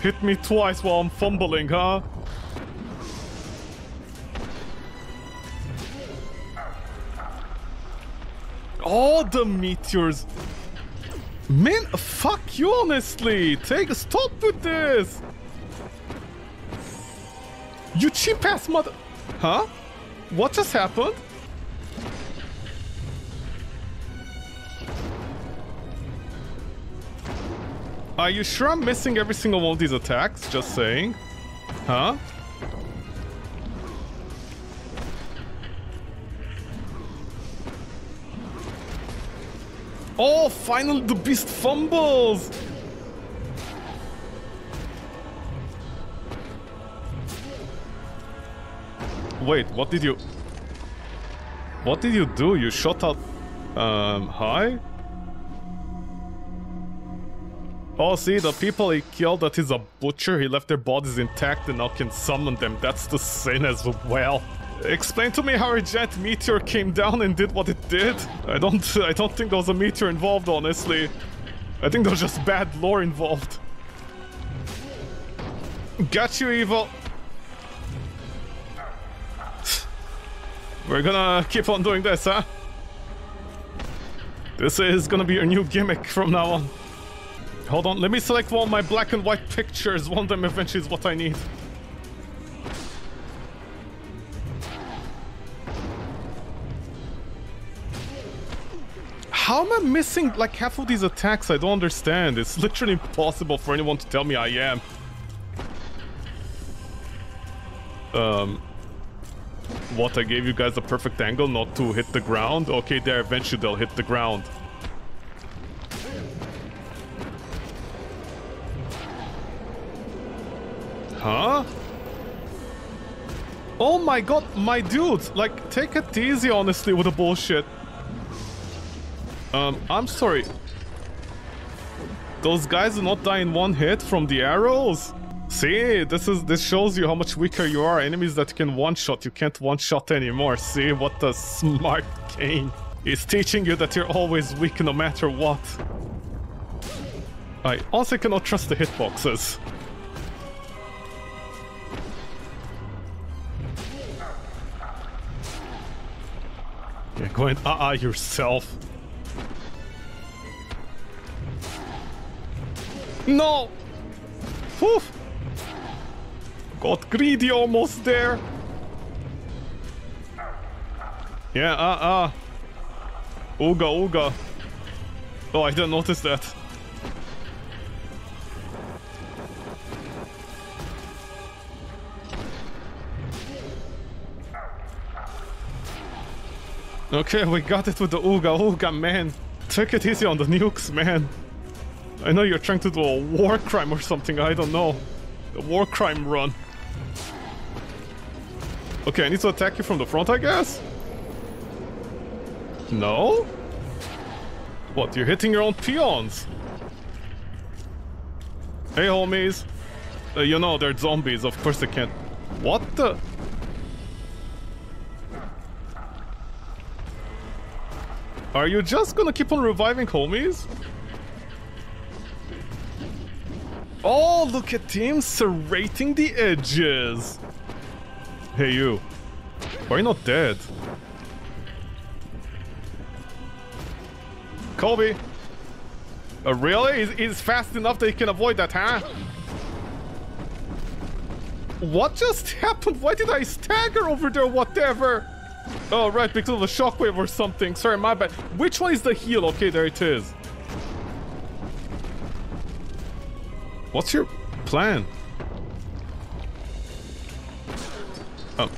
Hit me twice while I'm fumbling, huh? All the meteors. Man, fuck you, honestly. Take a stop with this. You cheap ass mother. Huh? What just happened? Are you sure I'm missing every single one of these attacks? Just saying. Huh? Oh, finally the beast fumbles! Wait, what did you... What did you do? You shot up... Um, high? Oh, see, the people he killed that is a butcher, he left their bodies intact and now can summon them. That's the sin as well. Explain to me how a jet meteor came down and did what it did. I don't I don't think there was a meteor involved, honestly. I think there was just bad lore involved. Got you, evil. We're gonna keep on doing this, huh? This is gonna be a new gimmick from now on. Hold on, let me select one of my black and white pictures. One of them eventually is what I need. How am I missing like half of these attacks? I don't understand. It's literally impossible for anyone to tell me I am. Um, what, I gave you guys a perfect angle not to hit the ground? Okay, there, eventually they'll hit the ground. Huh? Oh my god, my dude! Like, take it easy, honestly, with the bullshit. Um, I'm sorry. Those guys do not die in one hit from the arrows? See, this is this shows you how much weaker you are. Enemies that can one-shot, you can't one-shot anymore. See, what a smart game. He's teaching you that you're always weak no matter what. I also cannot trust the hitboxes. You're going uh-uh yourself. No! Oof! Got greedy almost there. Yeah, uh, uh. Ooga, ooga. Oh, I didn't notice that. Okay, we got it with the ooga ooga, man. Take it easy on the nukes, man. I know you're trying to do a war crime or something, I don't know. A war crime run. Okay, I need to attack you from the front, I guess? No? What, you're hitting your own peons? Hey, homies. Uh, you know, they're zombies, of course they can't... What the... Are you just gonna keep on reviving homies? Oh, look at him serrating the edges. Hey, you. Why not dead? Kobe. Uh, really? He's, he's fast enough that he can avoid that, huh? What just happened? Why did I stagger over there? Whatever. Oh, right, because of a shockwave or something. Sorry, my bad. Which one is the heal? Okay, there it is. What's your plan? Oh.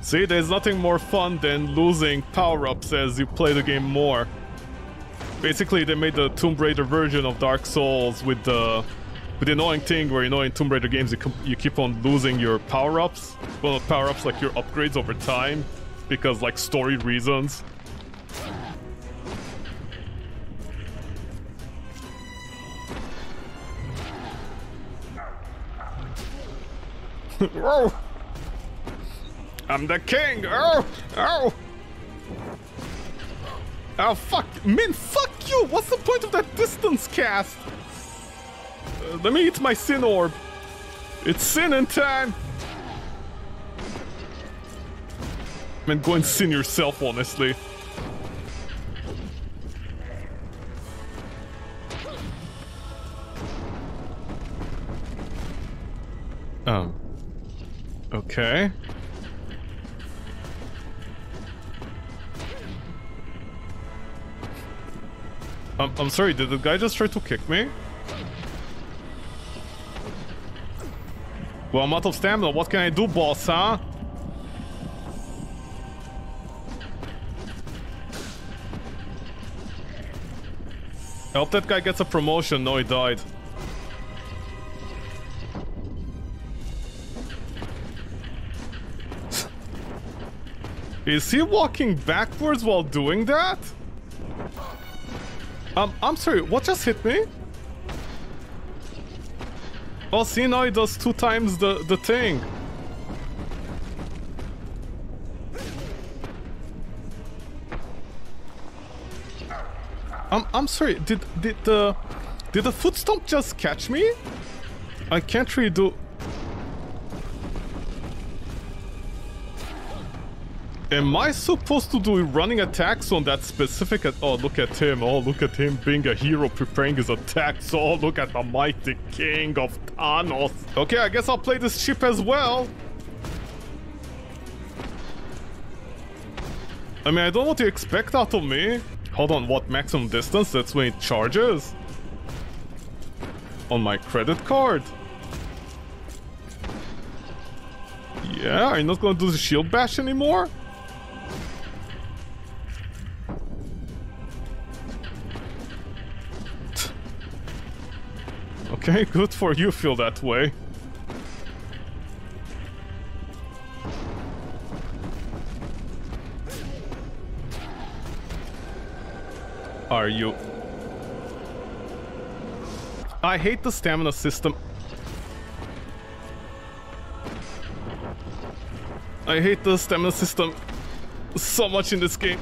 See, there's nothing more fun than losing power-ups as you play the game more. Basically, they made the Tomb Raider version of Dark Souls with the with the annoying thing where, you know, in Tomb Raider games, you, you keep on losing your power-ups. Well, power-ups like your upgrades over time because, like, story reasons. Oh! I'm the king! Oh! Oh! Oh, fuck! Min, fuck you! What's the point of that distance cast? Uh, let me eat my sin orb. It's sin sinning time! Man, go and sin yourself, honestly. Oh. Okay. I'm, I'm sorry, did the guy just try to kick me? Well, I'm out of stamina. What can I do, boss, huh? I hope that guy gets a promotion. No, he died. Is he walking backwards while doing that? Um, I'm sorry, what just hit me? Oh, see, now he does two times the, the thing. I'm, I'm sorry, did, did the... Did the foot stomp just catch me? I can't really do... Am I supposed to do running attacks on that specific... Oh, look at him. Oh, look at him being a hero preparing his attacks. Oh, look at the mighty king of Thanos. Okay, I guess I'll play this ship as well. I mean, I don't know what you expect out of me. Hold on, what maximum distance? That's when it charges? On my credit card? Yeah, are you not gonna do the shield bash anymore? Okay, good for you feel that way. Are you... I hate the stamina system. I hate the stamina system so much in this game.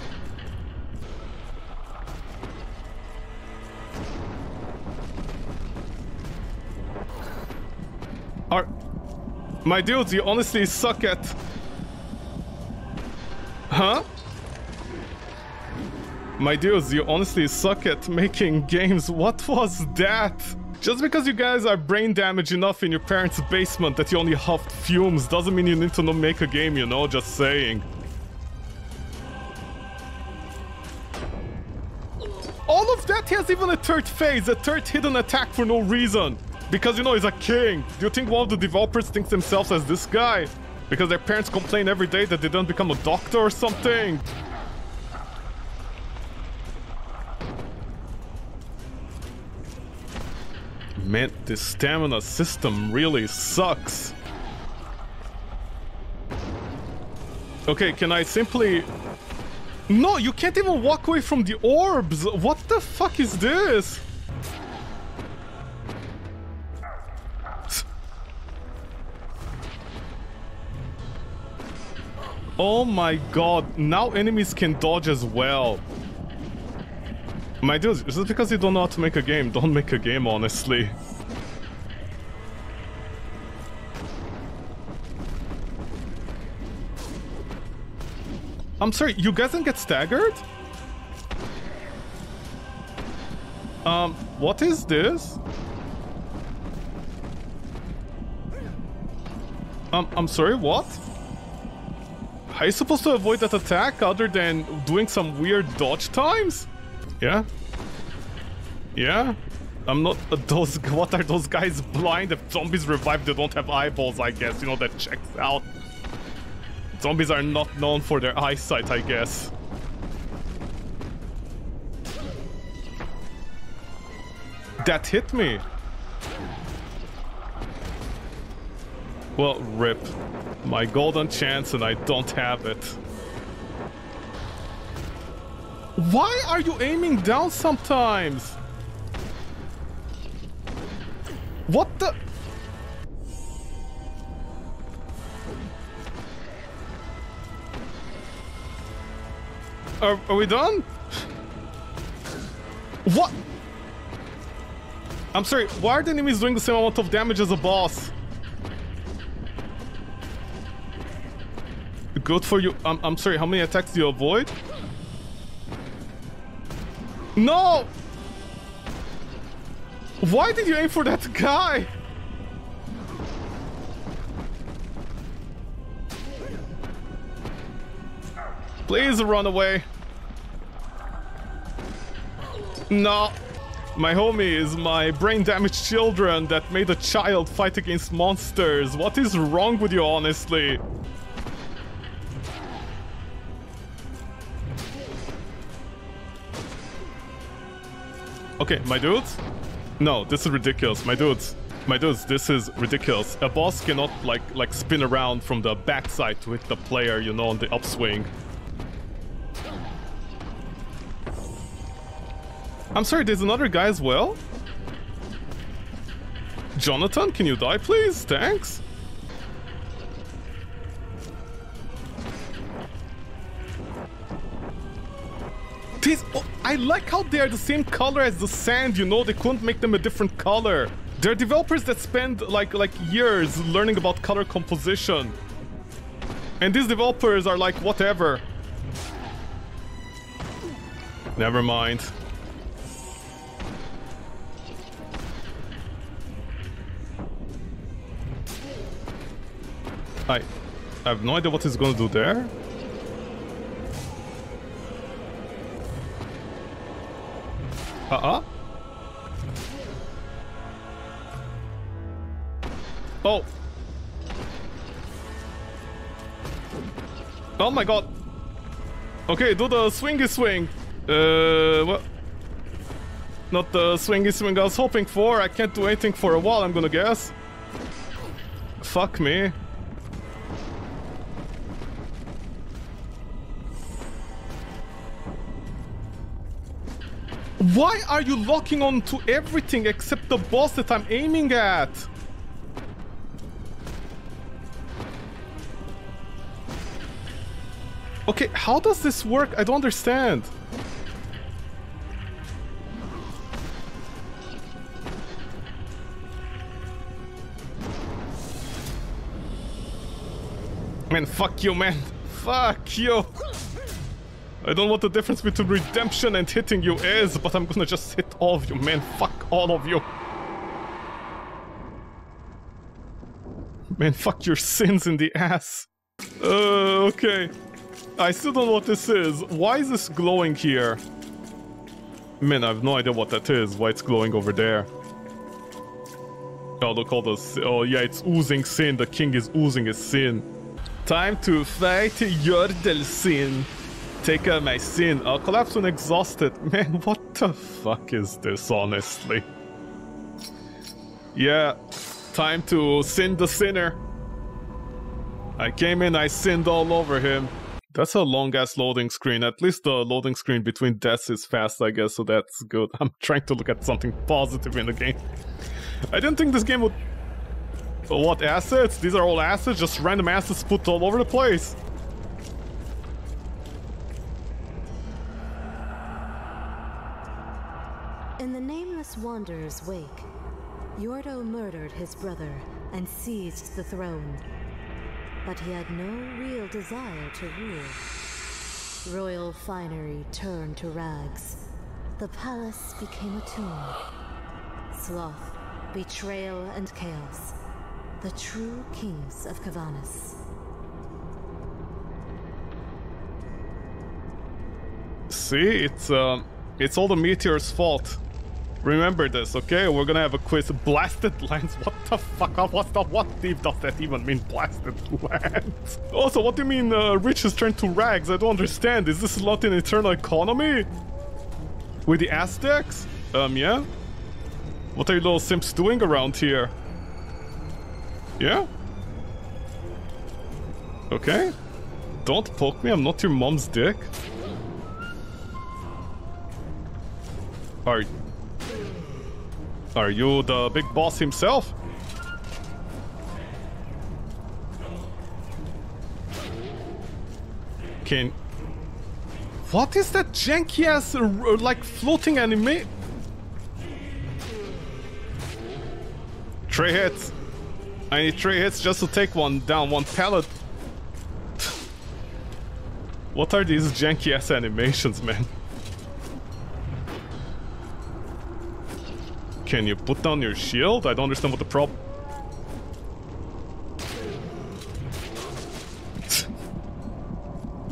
Are... My dudes, you honestly suck at... Huh? My dudes, you honestly suck at making games. What was that? Just because you guys are brain damaged enough in your parents' basement that you only huffed fumes doesn't mean you need to make a game, you know? Just saying. All of that has even a third phase, a third hidden attack for no reason. Because, you know, he's a king. Do you think one of the developers thinks themselves as this guy? Because their parents complain every day that they don't become a doctor or something? Man, this stamina system really sucks. Okay, can I simply... No, you can't even walk away from the orbs! What the fuck is this? Oh my god, now enemies can dodge as well. My dude, is it because you don't know how to make a game? Don't make a game, honestly. I'm sorry, you guys don't get staggered? Um, what is this? Um, I'm sorry, what? Are you supposed to avoid that attack other than doing some weird dodge times? Yeah? Yeah? I'm not... Uh, those... What are those guys blind? If zombies revive, they don't have eyeballs, I guess. You know, that checks out. Zombies are not known for their eyesight, I guess. That hit me. Well, rip. My golden chance and I don't have it. Why are you aiming down sometimes? What the? Are, are we done? What? I'm sorry, why are the enemies doing the same amount of damage as a boss? Good for you. I'm, I'm sorry, how many attacks do you avoid? No! Why did you aim for that guy? Please run away. No. My homie is my brain-damaged children that made a child fight against monsters. What is wrong with you, honestly? Okay, my dudes? No, this is ridiculous. My dudes. My dudes, this is ridiculous. A boss cannot, like, like spin around from the backside to hit the player, you know, on the upswing. I'm sorry, there's another guy as well? Jonathan, can you die, please? Thanks. These, oh, I like how they are the same color as the sand, you know? They couldn't make them a different color. They're developers that spend like like years learning about color composition. And these developers are like, whatever. Never mind. I, I have no idea what he's gonna do there. Uh-uh. Oh. Oh my god. Okay, do the swingy swing. Uh, what? Not the swingy swing I was hoping for. I can't do anything for a while, I'm gonna guess. Fuck me. Why are you locking on to everything except the boss that I'm aiming at? Okay, how does this work? I don't understand. Man, fuck you, man. Fuck you. I don't know what the difference between redemption and hitting you is, but I'm gonna just hit all of you, man. Fuck all of you. Man, fuck your sins in the ass. Uh, okay. I still don't know what this is. Why is this glowing here? Man, I have no idea what that is, why it's glowing over there. Oh, look all those... Oh, yeah, it's oozing sin. The king is oozing his sin. Time to fight Yordle sin. Take out my sin. I'll collapse when exhausted. Man, what the fuck is this, honestly? Yeah, time to sin the sinner. I came in, I sinned all over him. That's a long ass loading screen. At least the loading screen between deaths is fast, I guess, so that's good. I'm trying to look at something positive in the game. I didn't think this game would. What assets? These are all assets, just random assets put all over the place.
Wanderer's wake, Yordo murdered his brother and seized the throne but he had no real desire to rule. Royal finery turned to rags. The palace became a tomb. Sloth, betrayal, and chaos. The true kings of Khavanis.
See, it's um, it's all the meteor's fault. Remember this, okay? We're gonna have a quiz. Blasted lands? What the fuck? What the what Eve does that even mean? Blasted lands? Also, what do you mean uh, riches turn to rags? I don't understand. Is this not an eternal economy? With the Aztecs? Um, yeah? What are you little simps doing around here? Yeah? Okay. Don't poke me, I'm not your mom's dick. Are are you the big boss himself? Can... What is that janky ass, uh, like, floating anime? Three hits. I need three hits just to take one down, one pallet. what are these janky ass animations, man? Can you put down your shield? I don't understand what the problem...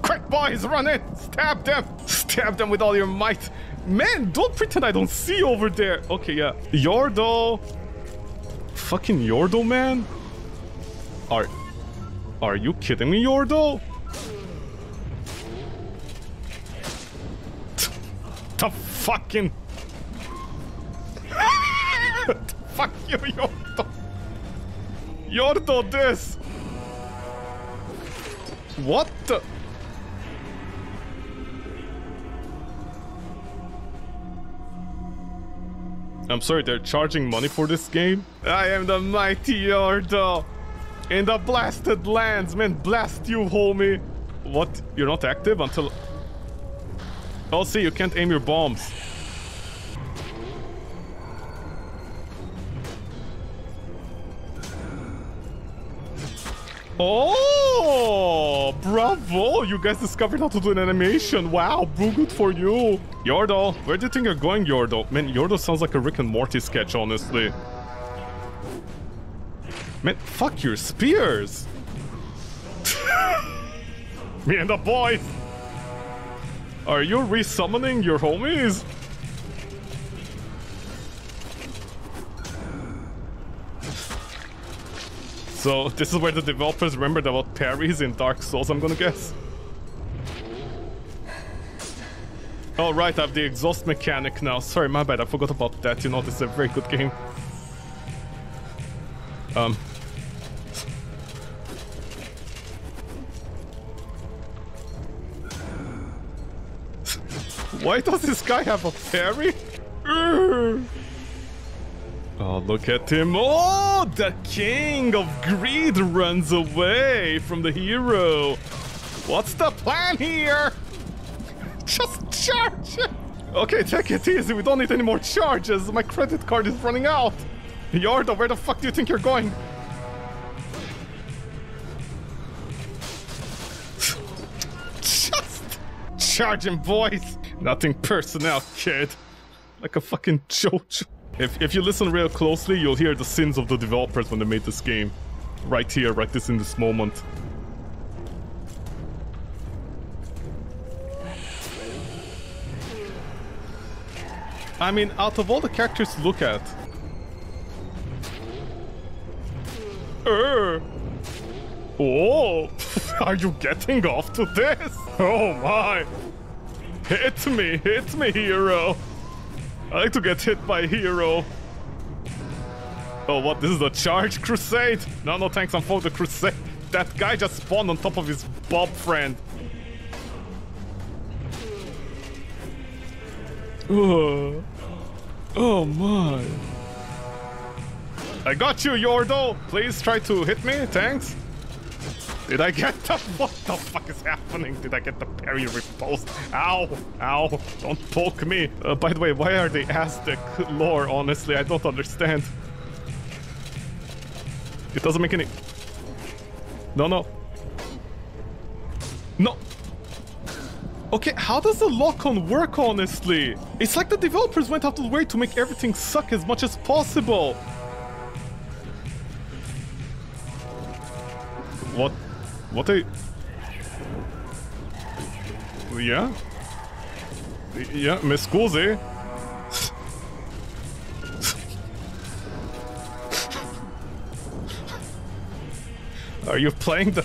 Quick, boys, run in! Stab them! Stab them with all your might! Man, don't pretend I don't see over there! Okay, yeah. Yordo! Fucking Yordo, man? Are... Are you kidding me, Yordo? the fucking... Fuck you, Yordo! Yordo, this! What the... I'm sorry, they're charging money for this game? I am the mighty Yordo! In the blasted lands, man, blast you, homie! What? You're not active until... Oh, see, you can't aim your bombs. Oh, bravo! You guys discovered how to do an animation. Wow, good for you. Yordo, where do you think you're going, Yordo? Man, Yordo sounds like a Rick and Morty sketch, honestly. Man, fuck your spears! Me and the boys! Are you resummoning your homies? So this is where the developers remembered about parries in Dark Souls, I'm gonna guess. Oh right, I have the exhaust mechanic now. Sorry, my bad, I forgot about that. You know, this is a very good game. Um... Why does this guy have a parry? Look at him. Oh, the king of greed runs away from the hero. What's the plan here? Just charge. Okay, take it easy. We don't need any more charges. My credit card is running out. Yordo, where the fuck do you think you're going? Just charge him, boys. Nothing personal, kid. Like a fucking Jojo. If, if you listen real closely, you'll hear the sins of the developers when they made this game. Right here, right this in this moment. I mean, out of all the characters to look at... Uh, oh! Are you getting off to this? Oh my! Hit me, hit me, hero! I like to get hit by a hero. Oh, what? This is a charge crusade? No, no thanks, I'm for the crusade. That guy just spawned on top of his Bob friend. Oh, oh my. I got you, Yordo. Please try to hit me, thanks. Did I get the... What the fuck is happening? Did I get the parry riposte? Ow! Ow! Don't poke me! Uh, by the way, why are they Aztec lore, honestly? I don't understand. It doesn't make any... No, no. No! Okay, how does the lock-on work, honestly? It's like the developers went out of the way to make everything suck as much as possible. What what a... Yeah? Yeah, mi scusi? Are you playing the...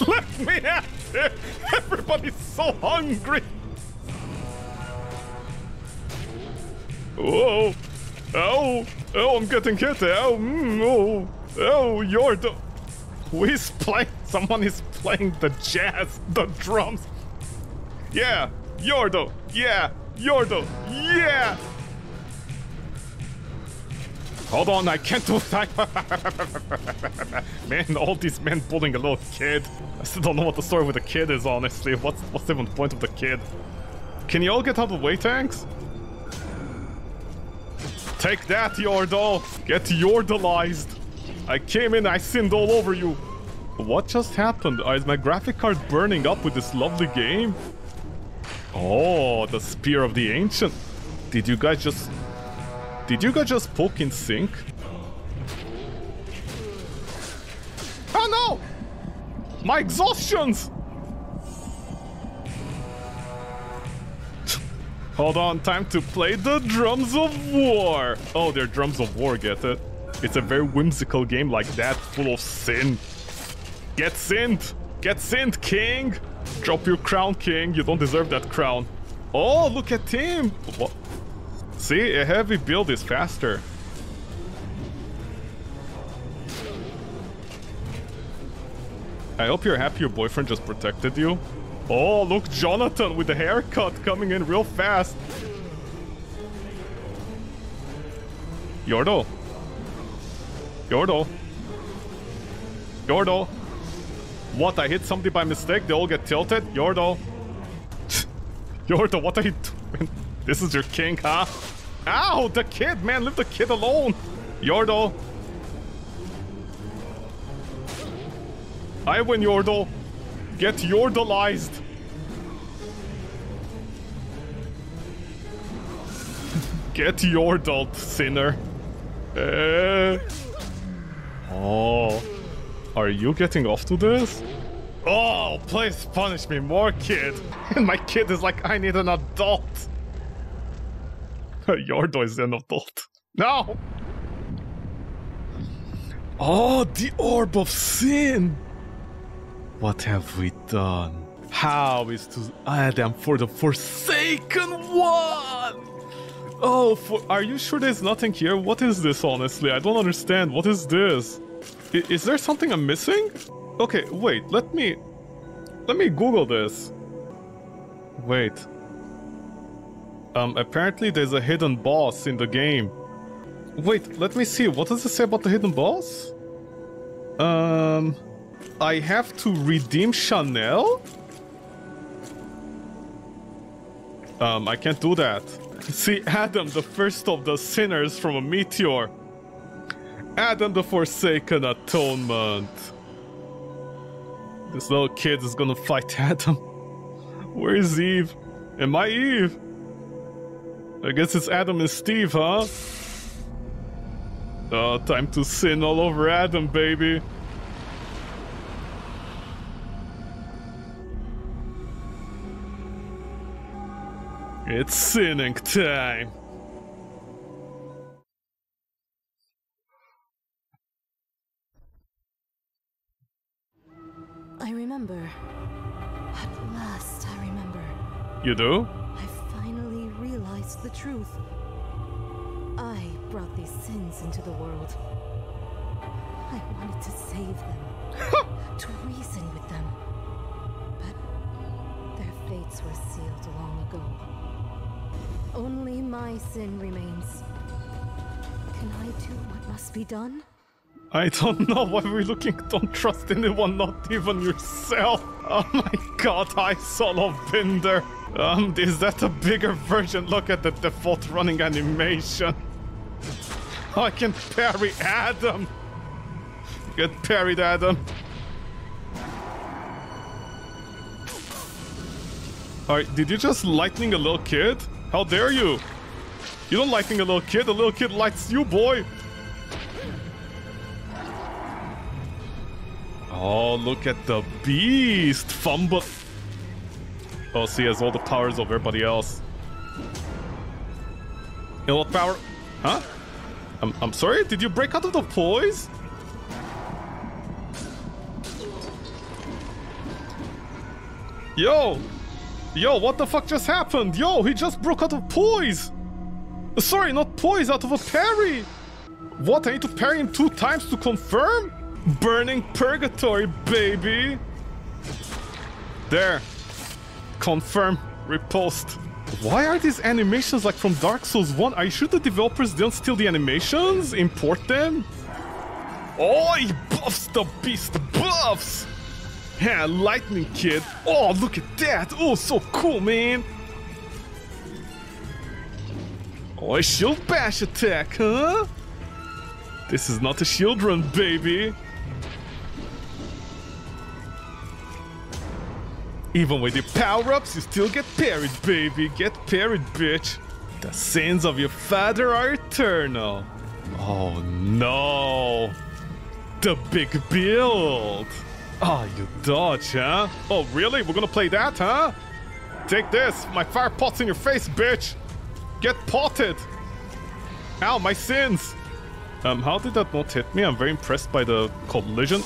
Let me it! Everybody's so hungry! Oh! Oh! Oh, I'm getting hit! Oh! Mm, oh! Oh, you're the... Who is playing? Someone is playing the jazz, the drums. Yeah, Yordo. Yeah, Yordo. Yeah. Hold on, I can't do that. man, all these men pulling a little kid. I still don't know what the story with the kid is, honestly. What's what's even the point of the kid? Can you all get out of the way, tanks? Take that, Yordo! Get Yordalized! I came in, I sinned all over you. What just happened? Is my graphic card burning up with this lovely game? Oh, the Spear of the Ancient. Did you guys just... Did you guys just poke in sync? Oh no! My exhaustions! Hold on, time to play the Drums of War! Oh, they're Drums of War, get it? It's a very whimsical game like that, full of sin. Get sinned! Get sinned, king! Drop your crown, king. You don't deserve that crown. Oh, look at him! What? See, a heavy build is faster. I hope you're happy your boyfriend just protected you. Oh, look, Jonathan with the haircut coming in real fast. Yordo. Yordo. Yordo. What, I hit somebody by mistake? They all get tilted? Yordo. Yordo, what are you doing? This is your king, huh? Ow, the kid, man, leave the kid alone. Yordo. I win, Yordo. Get Yordalized. Get Yordled, sinner. Uh, oh. Are you getting off to this? Oh, please punish me more, kid. And my kid is like, I need an adult. Yordo is an adult. No! Oh, the Orb of Sin! What have we done? How is to Adam for the Forsaken One? Oh, for, are you sure there's nothing here? What is this, honestly? I don't understand. What is this? Is there something I'm missing? Okay, wait, let me... Let me Google this. Wait. Um, apparently there's a hidden boss in the game. Wait, let me see. What does it say about the hidden boss? Um... I have to redeem Chanel? Um, I can't do that. See, Adam, the first of the sinners from a meteor. Adam the Forsaken Atonement. This little kid is gonna fight Adam. Where is Eve? Am I Eve? I guess it's Adam and Steve, huh? Oh, time to sin all over Adam, baby. It's sinning time.
I remember. At last, I remember.
You do?
I finally realized the truth. I brought these sins into the world. I wanted to save them, to reason with them. But their fates were sealed long ago. Only my sin remains. Can I do what must be done?
I don't know why we're looking. Don't trust anyone, not even yourself. Oh my god, I saw a Binder. Um, is that a bigger version? Look at the default running animation. I can parry Adam. Get parried, Adam. Alright, did you just lightning a little kid? How dare you? You don't lightning a little kid, a little kid lights you, boy. Oh, look at the beast! Fumble. Oh, see, he has all the powers of everybody else. You know what power? Huh? I'm, I'm sorry? Did you break out of the poise? Yo! Yo, what the fuck just happened? Yo, he just broke out of poise! Sorry, not poise, out of a parry! What, I need to parry him two times to confirm? Burning Purgatory, baby! There. Confirm. Riposte. Why are these animations like from Dark Souls 1? Are you sure the developers don't steal the animations? Import them? Oh, he buffs the beast buffs! Yeah, lightning kid. Oh, look at that. Oh, so cool, man. Oh, a shield bash attack, huh? This is not a shield run, baby. Even with the power-ups, you still get parried, baby. Get parried, bitch. The sins of your father are eternal. Oh, no. The big build. Oh, you dodge, huh? Oh, really? We're gonna play that, huh? Take this. My fire pot's in your face, bitch. Get potted. Ow, my sins. Um, how did that not hit me? I'm very impressed by the collision.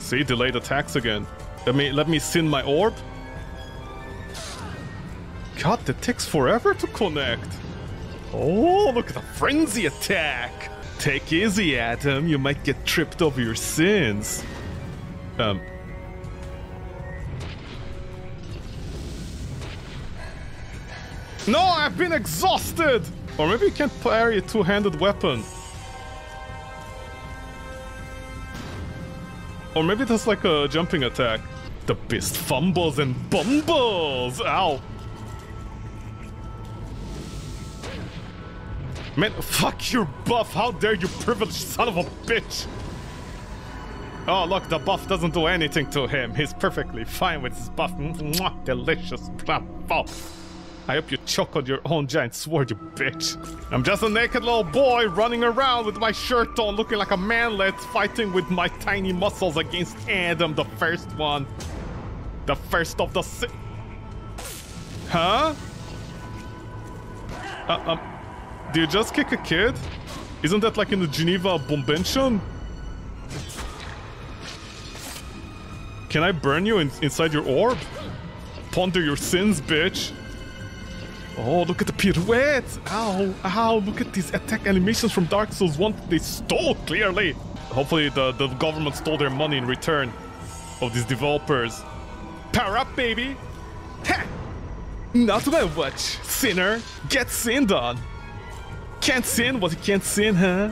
See, delayed attacks again. Let me let me sin my orb. God, that takes forever to connect. Oh, look at the frenzy attack. Take easy, Adam. You might get tripped over your sins. Um. No, I've been exhausted. Or maybe you can't parry a two-handed weapon. Or maybe that's like a jumping attack. The beast fumbles and bumbles! Ow! Man, fuck your buff! How dare you privileged son of a bitch! Oh, look, the buff doesn't do anything to him. He's perfectly fine with his buff. Mwah, delicious. Bravo. I hope you choke on your own giant sword, you bitch. I'm just a naked little boy running around with my shirt on, looking like a manlet, fighting with my tiny muscles against Adam, the first one. The first of the si- Huh? Uh, um, do you just kick a kid? Isn't that like in the Geneva Convention? Can I burn you in inside your orb? Ponder your sins, bitch. Oh, look at the pirouette! Ow, ow, look at these attack animations from Dark Souls 1 they stole, clearly! Hopefully the, the government stole their money in return of these developers. Power up, baby! Not my watch, sinner! Get sinned on! Can't sin what you can't sin, huh?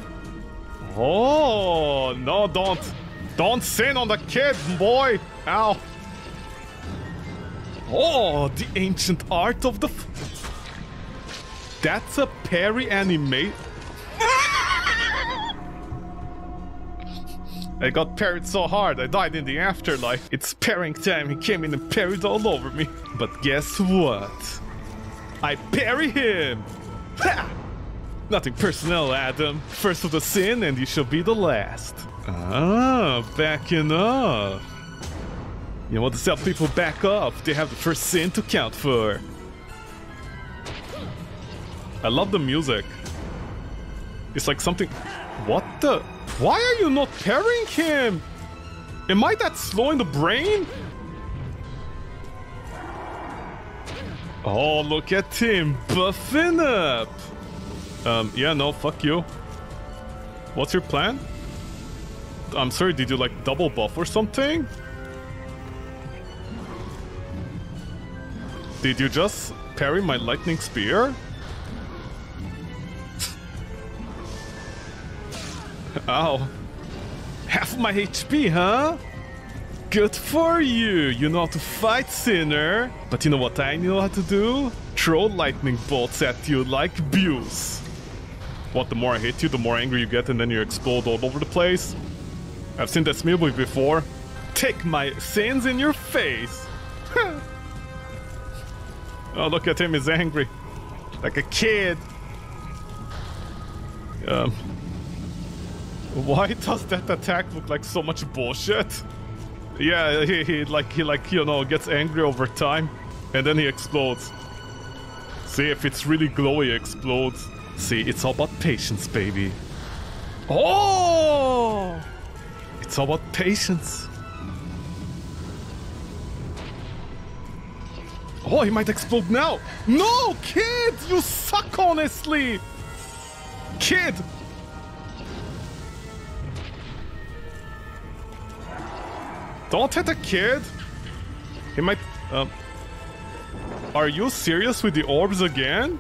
Oh, no, don't. Don't sin on the kid, boy! Ow! Oh, the ancient art of the... That's a parry animate. I got parried so hard, I died in the afterlife. It's parrying time, he came in and parried all over me. But guess what? I parry him! Ha! Nothing personal, Adam. First of the sin, and you shall be the last. Ah, backing up. You want to help people back off, they have the first sin to count for. I love the music. It's like something... What the... Why are you not parrying him? Am I that slow in the brain? Oh, look at him buffing up. Um, yeah, no, fuck you. What's your plan? I'm sorry, did you like double buff or something? Did you just parry my lightning spear? Ow. Half my HP, huh? Good for you! You know how to fight, sinner! But you know what I know how to do? Throw lightning bolts at you like Buse. What, the more I hit you, the more angry you get and then you explode all over the place? I've seen that movie before. Take my sins in your face! oh, look at him, he's angry. Like a kid. Um, why does that attack look like so much bullshit? Yeah, he, he like he like you know gets angry over time, and then he explodes. See if it's really glowy, explodes. See, it's all about patience, baby. Oh, it's all about patience. Oh, he might explode now. No, kid, you suck, honestly. Kid, Don't hit the kid! He might... Um, are you serious with the orbs again?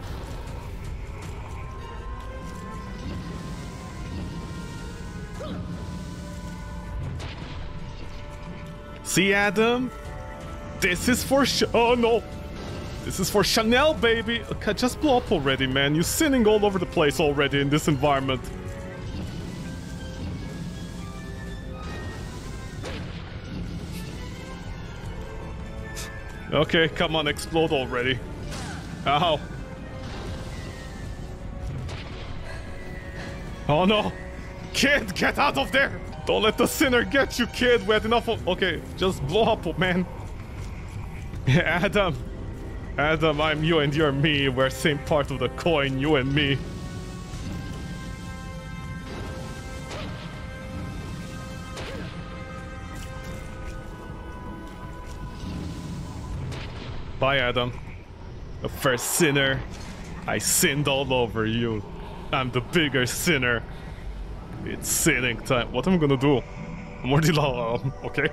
See, Adam? This is for sh- Oh, no! This is for Chanel, baby! Okay, just blow up already, man. You're sinning all over the place already in this environment. Okay, come on, explode already. Ow. Oh no! Kid, get out of there! Don't let the sinner get you, kid! We had enough of- Okay, just blow up, man. Adam. Adam, I'm you and you're me. We're same part of the coin, you and me. Bye, Adam. A first sinner. I sinned all over you. I'm the bigger sinner. It's sinning time. What am I gonna do? I'm already low. okay.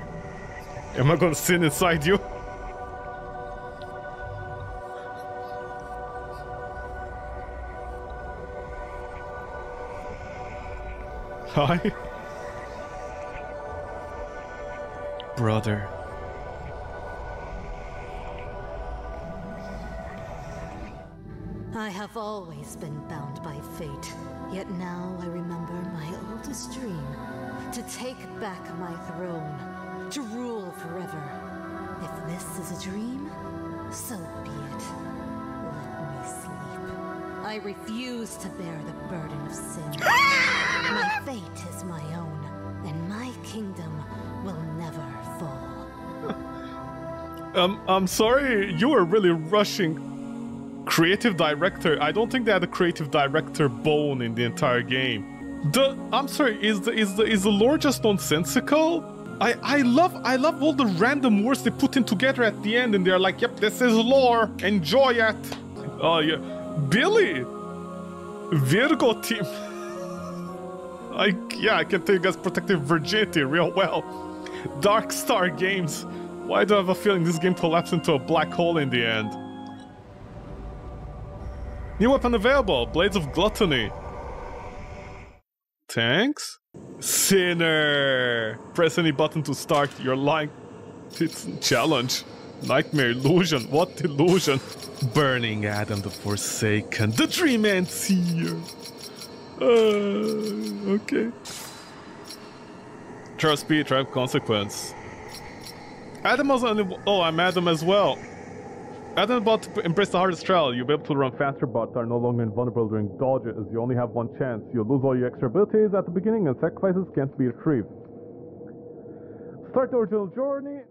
Am I gonna sin inside you? Hi? Brother.
I have always been bound by fate, yet now I remember my oldest dream to take back my throne, to rule forever. If this is a dream, so be it. Let me sleep. I refuse to bear the burden of sin. my fate is my own, and my kingdom will never fall.
Um, I'm sorry, you were really rushing. Creative director. I don't think they had a creative director bone in the entire game. The I'm sorry, is the is the is the lore just nonsensical? I I love I love all the random words they put in together at the end, and they're like, "Yep, this is lore. Enjoy it." Oh yeah, Billy, Virgo team. I yeah, I can tell you guys protective virginity real well. Dark Star Games. Why do I have a feeling this game collapsed into a black hole in the end? New weapon available, Blades of Gluttony. Thanks. Sinner! Press any button to start your line. It's challenge. Nightmare illusion. What illusion? Burning Adam the Forsaken. The Dream Ends here. Uh, okay. Trust speed, tribe consequence. Adam was on. Oh, I'm Adam as well. Adam about to embrace the hardest trial. You'll be able to run faster, but are no longer invulnerable during dodges. You only have one chance. You'll lose all your extra abilities at the beginning, and sacrifices can't be retrieved. Start the original journey.